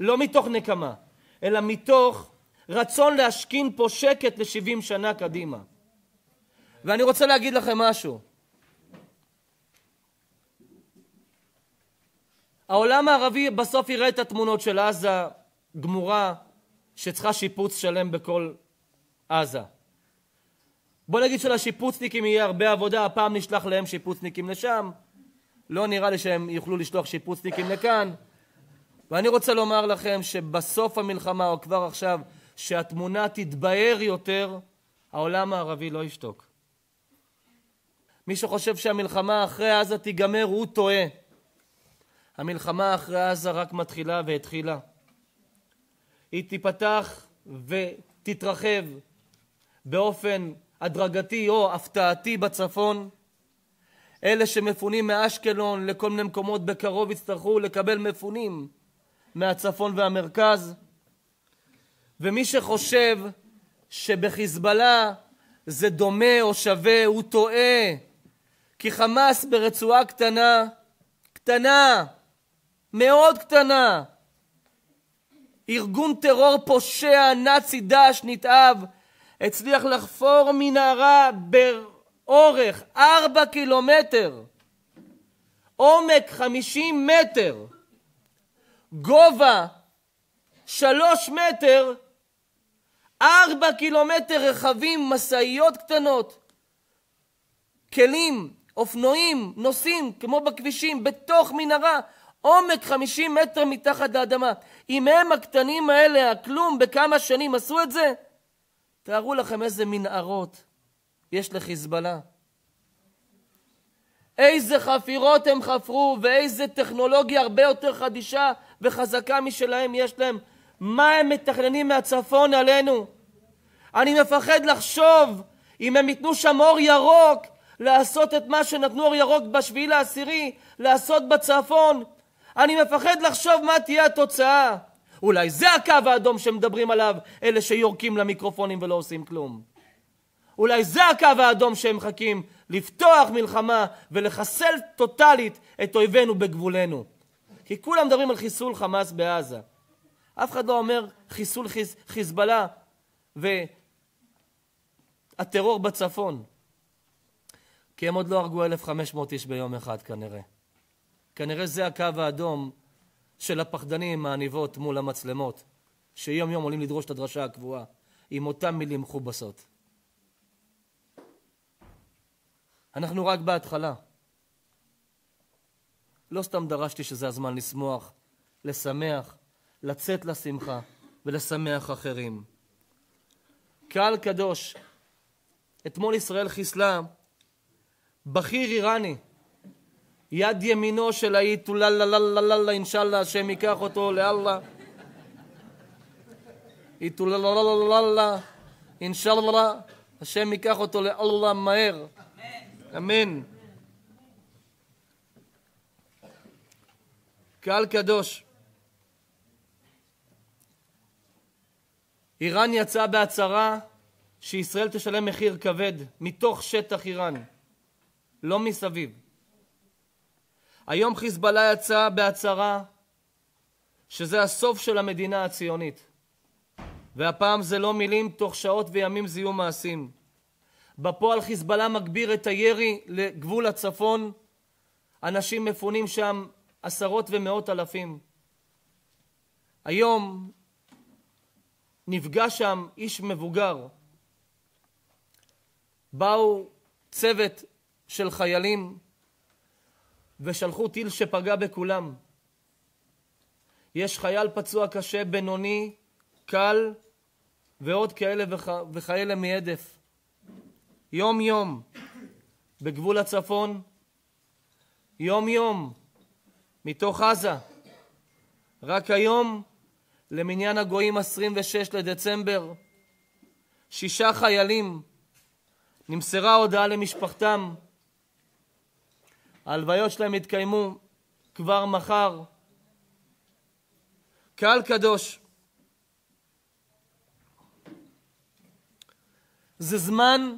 לא מתוך נקמה, אלא מתוך רצון להשכין פה שקט ל-70 שנה קדימה. ואני רוצה להגיד לכם משהו. העולם הערבי בסוף יראה את התמונות של עזה גמורה, שצריכה שיפוץ שלם בכל עזה. בוא נגיד שלשיפוצניקים יהיה הרבה עבודה, הפעם נשלח להם שיפוצניקים לשם, לא נראה לי שהם יוכלו לשלוח שיפוצניקים לכאן. ואני רוצה לומר לכם שבסוף המלחמה, או כבר עכשיו, שהתמונה תתבהר יותר, העולם הערבי לא ישתוק. מי שחושב שהמלחמה אחרי עזה תיגמר, הוא טועה. המלחמה אחרי עזה רק מתחילה והתחילה. היא תיפתח ותתרחב באופן הדרגתי או הפתעתי בצפון. אלה שמפונים מאשקלון לכל מיני מקומות בקרוב יצטרכו לקבל מפונים מהצפון והמרכז. ומי שחושב שבחיזבאללה זה דומה או שווה, הוא טועה. כי חמאס ברצועה קטנה, קטנה, מאוד קטנה, ארגון טרור פושע, נאצי דאעש נתעב, הצליח לחפור מנהרה באורך ארבע קילומטר, עומק חמישים מטר, גובה שלוש מטר, ארבע קילומטר רכבים, משאיות קטנות, כלים, אופנועים, נוסעים, כמו בכבישים, בתוך מנהרה, עומק חמישים מטר מתחת לאדמה. אם הם הקטנים האלה, הכלום, בכמה שנים עשו את זה, תארו לכם איזה מנהרות יש לחיזבאללה. איזה חפירות הם חפרו ואיזה טכנולוגיה הרבה יותר חדישה וחזקה משלהם יש להם. מה הם מתכננים מהצפון עלינו? אני מפחד לחשוב אם הם ייתנו שם אור ירוק לעשות את מה שנתנו אור ירוק בשביעי לעשירי, לעשות בצפון. אני מפחד לחשוב מה תהיה התוצאה. אולי זה הקו האדום שמדברים עליו אלה שיורקים למיקרופונים ולא עושים כלום. אולי זה הקו האדום שהם מחכים לפתוח מלחמה ולחסל טוטאלית את אויבינו בגבולנו. כי כולם מדברים על חיסול חמאס בעזה. אף אחד לא אומר חיסול חיז, חיזבאללה והטרור בצפון. כי הם עוד לא הרגו 1,500 איש ביום אחד כנראה. כנראה זה הקו האדום של הפחדנים העניבות מול המצלמות, שיום יום עולים לדרוש את הדרשה הקבועה, עם אותן מילים מכובסות. אנחנו רק בהתחלה. לא סתם דרשתי שזה הזמן לשמוח, לשמח, לצאת לשמחה, ולשמח אחרים. קהל קדוש, אתמול ישראל חיסלה בכיר איראני, יד ימינו של האיתוללללללה, אינשאללה, השם ייקח אותו לאללה. איתולללללה, אינשאללה, השם ייקח אותו לאללה מהר. אמן. קהל קדוש, איראן יצאה בהצהרה שישראל תשלם מחיר כבד מתוך שטח איראן, לא מסביב. היום חיזבאללה יצא בהצהרה שזה הסוף של המדינה הציונית. והפעם זה לא מילים, תוך שעות וימים זה יהיו מעשים. בפועל חיזבאללה מגביר את הירי לגבול הצפון, אנשים מפונים שם עשרות ומאות אלפים. היום נפגש שם איש מבוגר. באו צוות של חיילים ושלחו טיל שפגע בכולם. יש חייל פצוע קשה, בינוני, קל ועוד כאלה וכ... וכאלה מהדף. יום-יום בגבול הצפון, יום-יום מתוך עזה. רק היום, למניין הגויים 26 לדצמבר, שישה חיילים, נמסרה הודעה למשפחתם. ההלוויות שלהם יתקיימו כבר מחר. קהל קדוש, זה זמן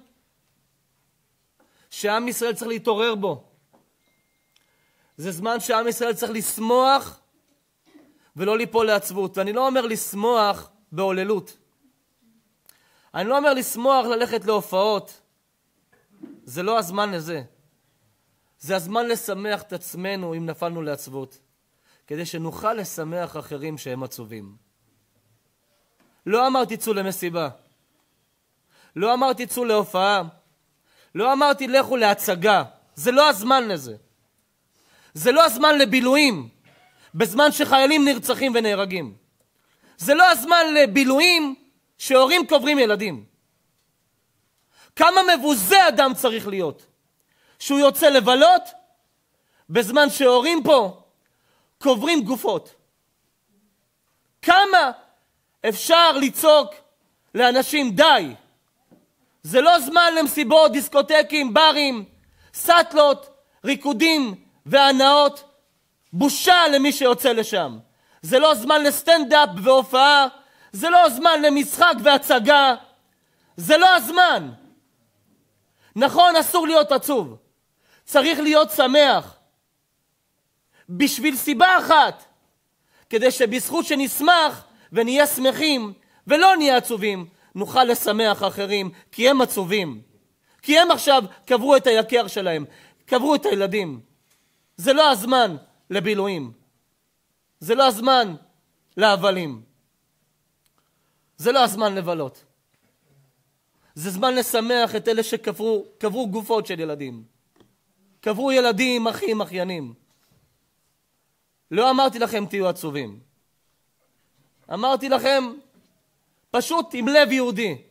שעם ישראל צריך להתעורר בו. זה זמן שעם ישראל צריך לשמוח ולא ליפול לעצבות. ואני לא אומר לשמוח בהוללות. אני לא אומר לשמוח ללכת להופעות. זה לא הזמן לזה. זה הזמן לשמח את עצמנו אם נפלנו לעצבות, כדי שנוכל לשמח אחרים שהם עצובים. לא אמרתי צאו למסיבה. לא אמרתי צאו להופעה. לא אמרתי לכו להצגה. זה לא הזמן לזה. זה לא הזמן לבילויים, בזמן שחיילים נרצחים ונהרגים. זה לא הזמן לבילויים שהורים קוברים ילדים. כמה מבוזה אדם צריך להיות שהוא יוצא לבלות בזמן שהורים פה קוברים גופות. כמה אפשר לצעוק לאנשים די? זה לא זמן למסיבות, דיסקוטקים, ברים, סאטלות, ריקודים והנאות. בושה למי שיוצא לשם. זה לא זמן לסטנדאפ והופעה, זה לא זמן למשחק והצגה, זה לא הזמן. נכון, אסור להיות עצוב, צריך להיות שמח. בשביל סיבה אחת, כדי שבזכות שנשמח ונהיה שמחים ולא נהיה עצובים, נוכל לשמח אחרים, כי הם עצובים. כי הם עכשיו קברו את היקר שלהם, קברו את הילדים. זה לא הזמן לבילויים. זה לא הזמן להבלים. זה לא הזמן לבלות. זה זמן לשמח את אלה שקברו גופות של ילדים. קברו ילדים, אחים, אחיינים. לא אמרתי לכם תהיו עצובים. אמרתי לכם, פשוט עם לב יהודי.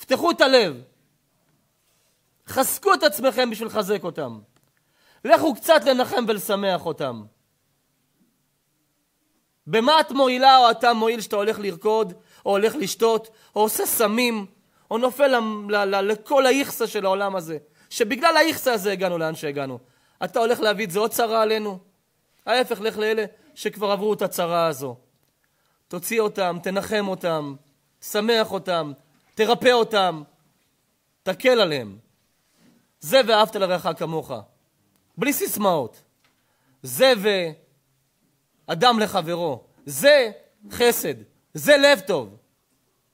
פתחו את הלב. חזקו את עצמכם בשביל לחזק אותם. לכו קצת לנחם ולשמח אותם. במה את מועילה או אתה מועיל שאתה הולך לרקוד, או הולך לשתות, או עושה סמים, או נופל ל- ל- ל- לכל האיכסה של העולם הזה, שבגלל האיכסה הזה הגענו לאן שהגענו. אתה הולך להביא את זה עוד צרה עלינו? ההפך, לך לאלה שכבר עברו את הצרה הזו. תוציא אותם, תנחם אותם, שמח אותם, תרפא אותם, תקל עליהם. זה ואהבת לרעך כמוך. בלי סיסמאות. זה ואדם לחברו. זה חסד. זה לב טוב.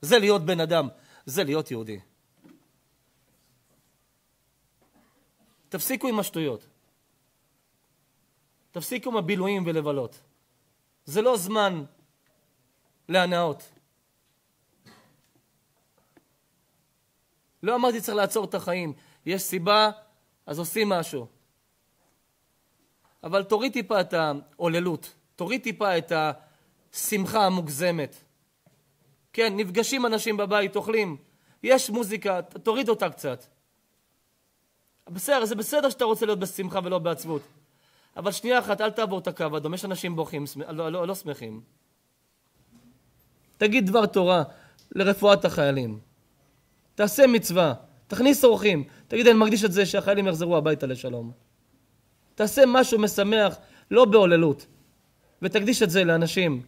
זה להיות בן אדם. זה להיות יהודי. תפסיקו עם השטויות. תפסיקו עם הבילויים ולבלות. זה לא זמן להנאות. לא אמרתי צריך לעצור את החיים. יש סיבה, אז עושים משהו. אבל תוריד טיפה את ההוללות, תוריד טיפה את השמחה המוגזמת. כן, נפגשים אנשים בבית, אוכלים, יש מוזיקה, תוריד אותה קצת. בסדר, זה בסדר שאתה רוצה להיות בשמחה ולא בעצבות. אבל שנייה אחת, אל תעבור את הקו האדום, יש אנשים בוכים, לא, לא, לא שמחים. תגיד דבר תורה לרפואת החיילים. תעשה מצווה, תכניס אורחים. תגיד, אני מקדיש את זה שהחיילים יחזרו הביתה לשלום. תעשה משהו משמח, לא בהוללות. ותקדיש את זה לאנשים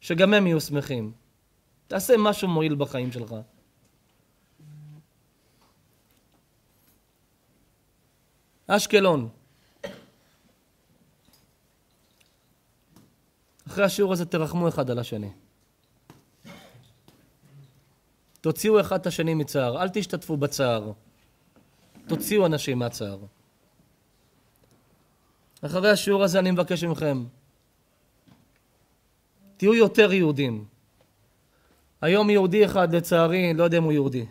שגם הם יהיו שמחים. תעשה משהו מועיל בחיים שלך. אשקלון. אחרי השיעור הזה תרחמו אחד על השני. תוציאו אחד את השני מצער, אל תשתתפו בצער. תוציאו אנשים מהצער. אחרי השיעור הזה אני מבקש מכם, תהיו יותר יהודים. היום יהודי אחד, לצערי, לא יודע אם הוא יהודי,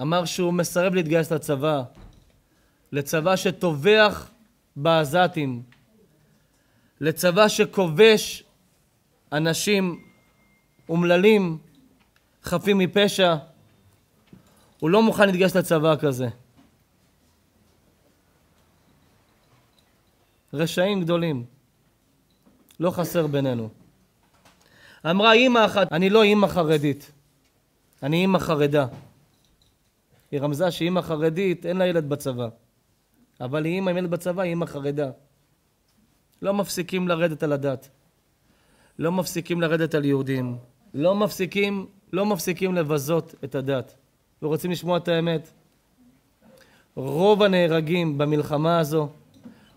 אמר שהוא מסרב להתגייס לצבא, לצבא שטובח בעזתים, לצבא שכובש אנשים אומללים, חפים מפשע. הוא לא מוכן להתגייס לצבא כזה. רשעים גדולים. לא חסר בינינו. אמרה אימא אחת, אני לא אימא חרדית, אני אימא חרדה. היא רמזה שאימא חרדית אין לה ילד בצבא. אבל היא אימא עם ילד בצבא, היא אימא חרדה. לא מפסיקים לרדת על הדת. לא מפסיקים לרדת על יהודים. לא מפסיקים, לא מפסיקים לבזות את הדת. ורוצים לשמוע את האמת. רוב הנהרגים במלחמה הזו,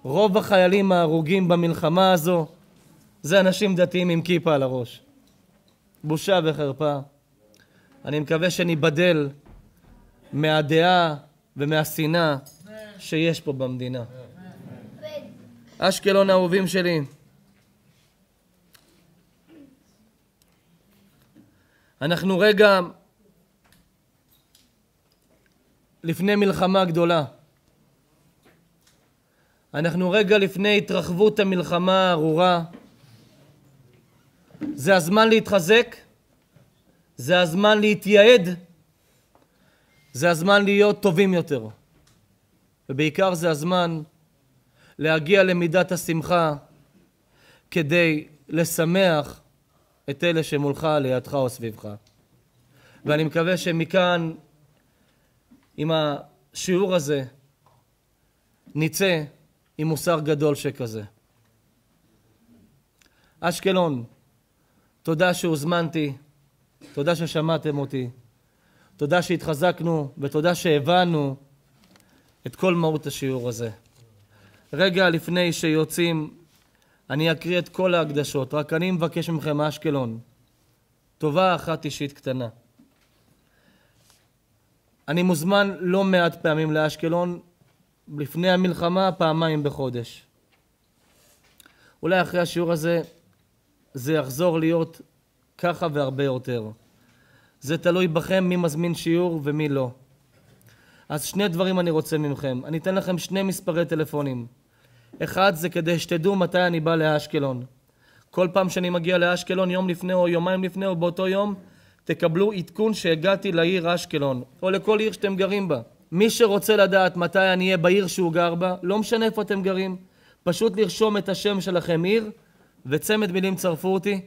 רוב החיילים ההרוגים במלחמה הזו, זה אנשים דתיים עם כיפה על הראש. בושה וחרפה. אני מקווה שניבדל מהדעה ומהשנאה שיש פה במדינה. אשקלון האהובים שלי. אנחנו רגע לפני מלחמה גדולה. אנחנו רגע לפני התרחבות המלחמה הארורה. זה הזמן להתחזק, זה הזמן להתייעד, זה הזמן להיות טובים יותר. ובעיקר זה הזמן להגיע למידת השמחה כדי לשמח את אלה שמולך, לידך או סביבך. ואני מקווה שמכאן, עם השיעור הזה, נצא עם מוסר גדול שכזה. אשקלון, תודה שהוזמנתי, תודה ששמעתם אותי, תודה שהתחזקנו ותודה שהבנו את כל מהות השיעור הזה. רגע לפני שיוצאים, אני אקריא את כל ההקדשות, רק אני מבקש מכם, אשקלון, טובה אחת אישית קטנה. אני מוזמן לא מעט פעמים לאשקלון, לפני המלחמה פעמיים בחודש. אולי אחרי השיעור הזה זה יחזור להיות ככה והרבה יותר. זה תלוי בכם מי מזמין שיעור ומי לא. אז שני דברים אני רוצה מכם. אני אתן לכם שני מספרי טלפונים. אחד זה כדי שתדעו מתי אני בא לאשקלון. כל פעם שאני מגיע לאשקלון, יום לפני או יומיים לפני או באותו יום, תקבלו עדכון שהגעתי לעיר אשקלון, או לכל עיר שאתם גרים בה. מי שרוצה לדעת מתי אני אהיה בעיר שהוא גר בה, לא משנה איפה אתם גרים, פשוט לרשום את השם שלכם עיר, וצמד מילים צרפו אותי.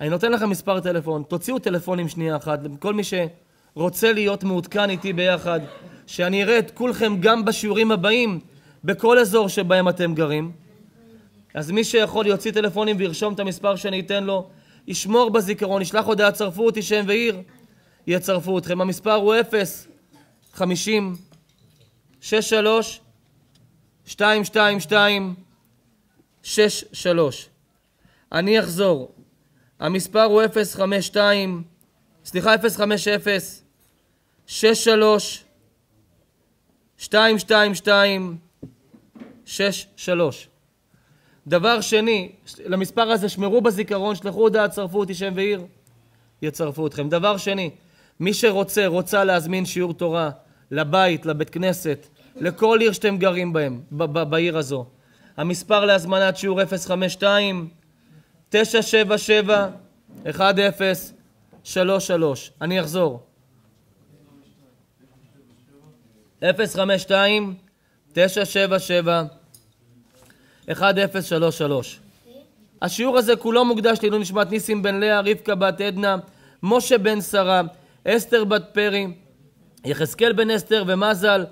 אני נותן לכם מספר טלפון, תוציאו טלפונים שנייה אחת, כל מי שרוצה להיות מעודכן איתי ביחד, שאני אראה את כולכם גם בשיעורים הבאים, בכל אזור שבהם אתם גרים. אז מי שיכול יוציא טלפונים וירשום את המספר שאני אתן לו, ישמור בזיכרון, ישלח הודעה, צרפו אותי שם ועיר, יצרפו אתכם. המספר הוא 0, 50, 63, 222, 63. אני אחזור. המספר הוא 052, סליחה, 050, 63, 222, 63. דבר שני, למספר הזה שמרו בזיכרון, שלחו הודעה, צרפו אותי שם ועיר, יצרפו אתכם. דבר שני, מי שרוצה, רוצה להזמין שיעור תורה לבית, לבית כנסת, לכל עיר שאתם גרים בהם, בעיר הזו. המספר להזמנת שיעור 052 977 1033. אני אחזור. 052 977 1033. השיעור הזה כולו מוקדש לעילוי נשמת ניסים בן לאה, רבקה בת עדנה, משה בן שרה, אסתר בת פרי, יחזקאל בן אסתר ומזל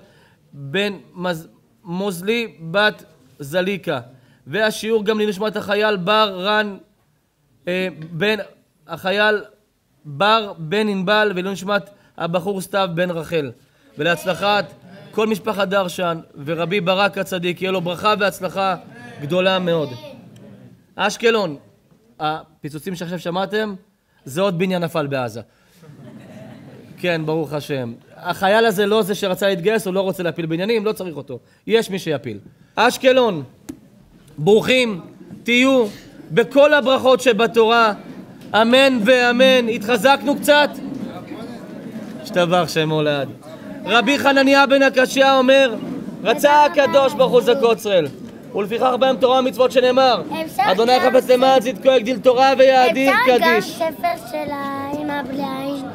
בן מז... מוזלי בת זליקה. והשיעור גם לנשמת החייל בר רן אה, בן החייל בר בן ענבל ולנשמת הבחור סתיו בן רחל. ולהצלחת כל משפחת דרשן ורבי ברק הצדיק, יהיה לו ברכה והצלחה גדולה מאוד. אשקלון, הפיצוצים שעכשיו שמעתם, זה עוד בניין נפל בעזה. כן, ברוך השם. החייל הזה לא זה שרצה להתגייס, הוא לא רוצה להפיל בניינים, לא צריך אותו. יש מי שיפיל. אשקלון, ברוכים תהיו בכל הברכות שבתורה, אמן ואמן. התחזקנו קצת? השתבח שמו לעד. רבי חנניה בן הקשיא אומר, רצה הקדוש ברוך הוא זכות ישראל. ולפיכך בהם תורה ומצוות שנאמר, אדוני חפץ למען צדקו יגדיל תורה ויאדיר אפשר גם קדיש. ספר של האמא בלי עין.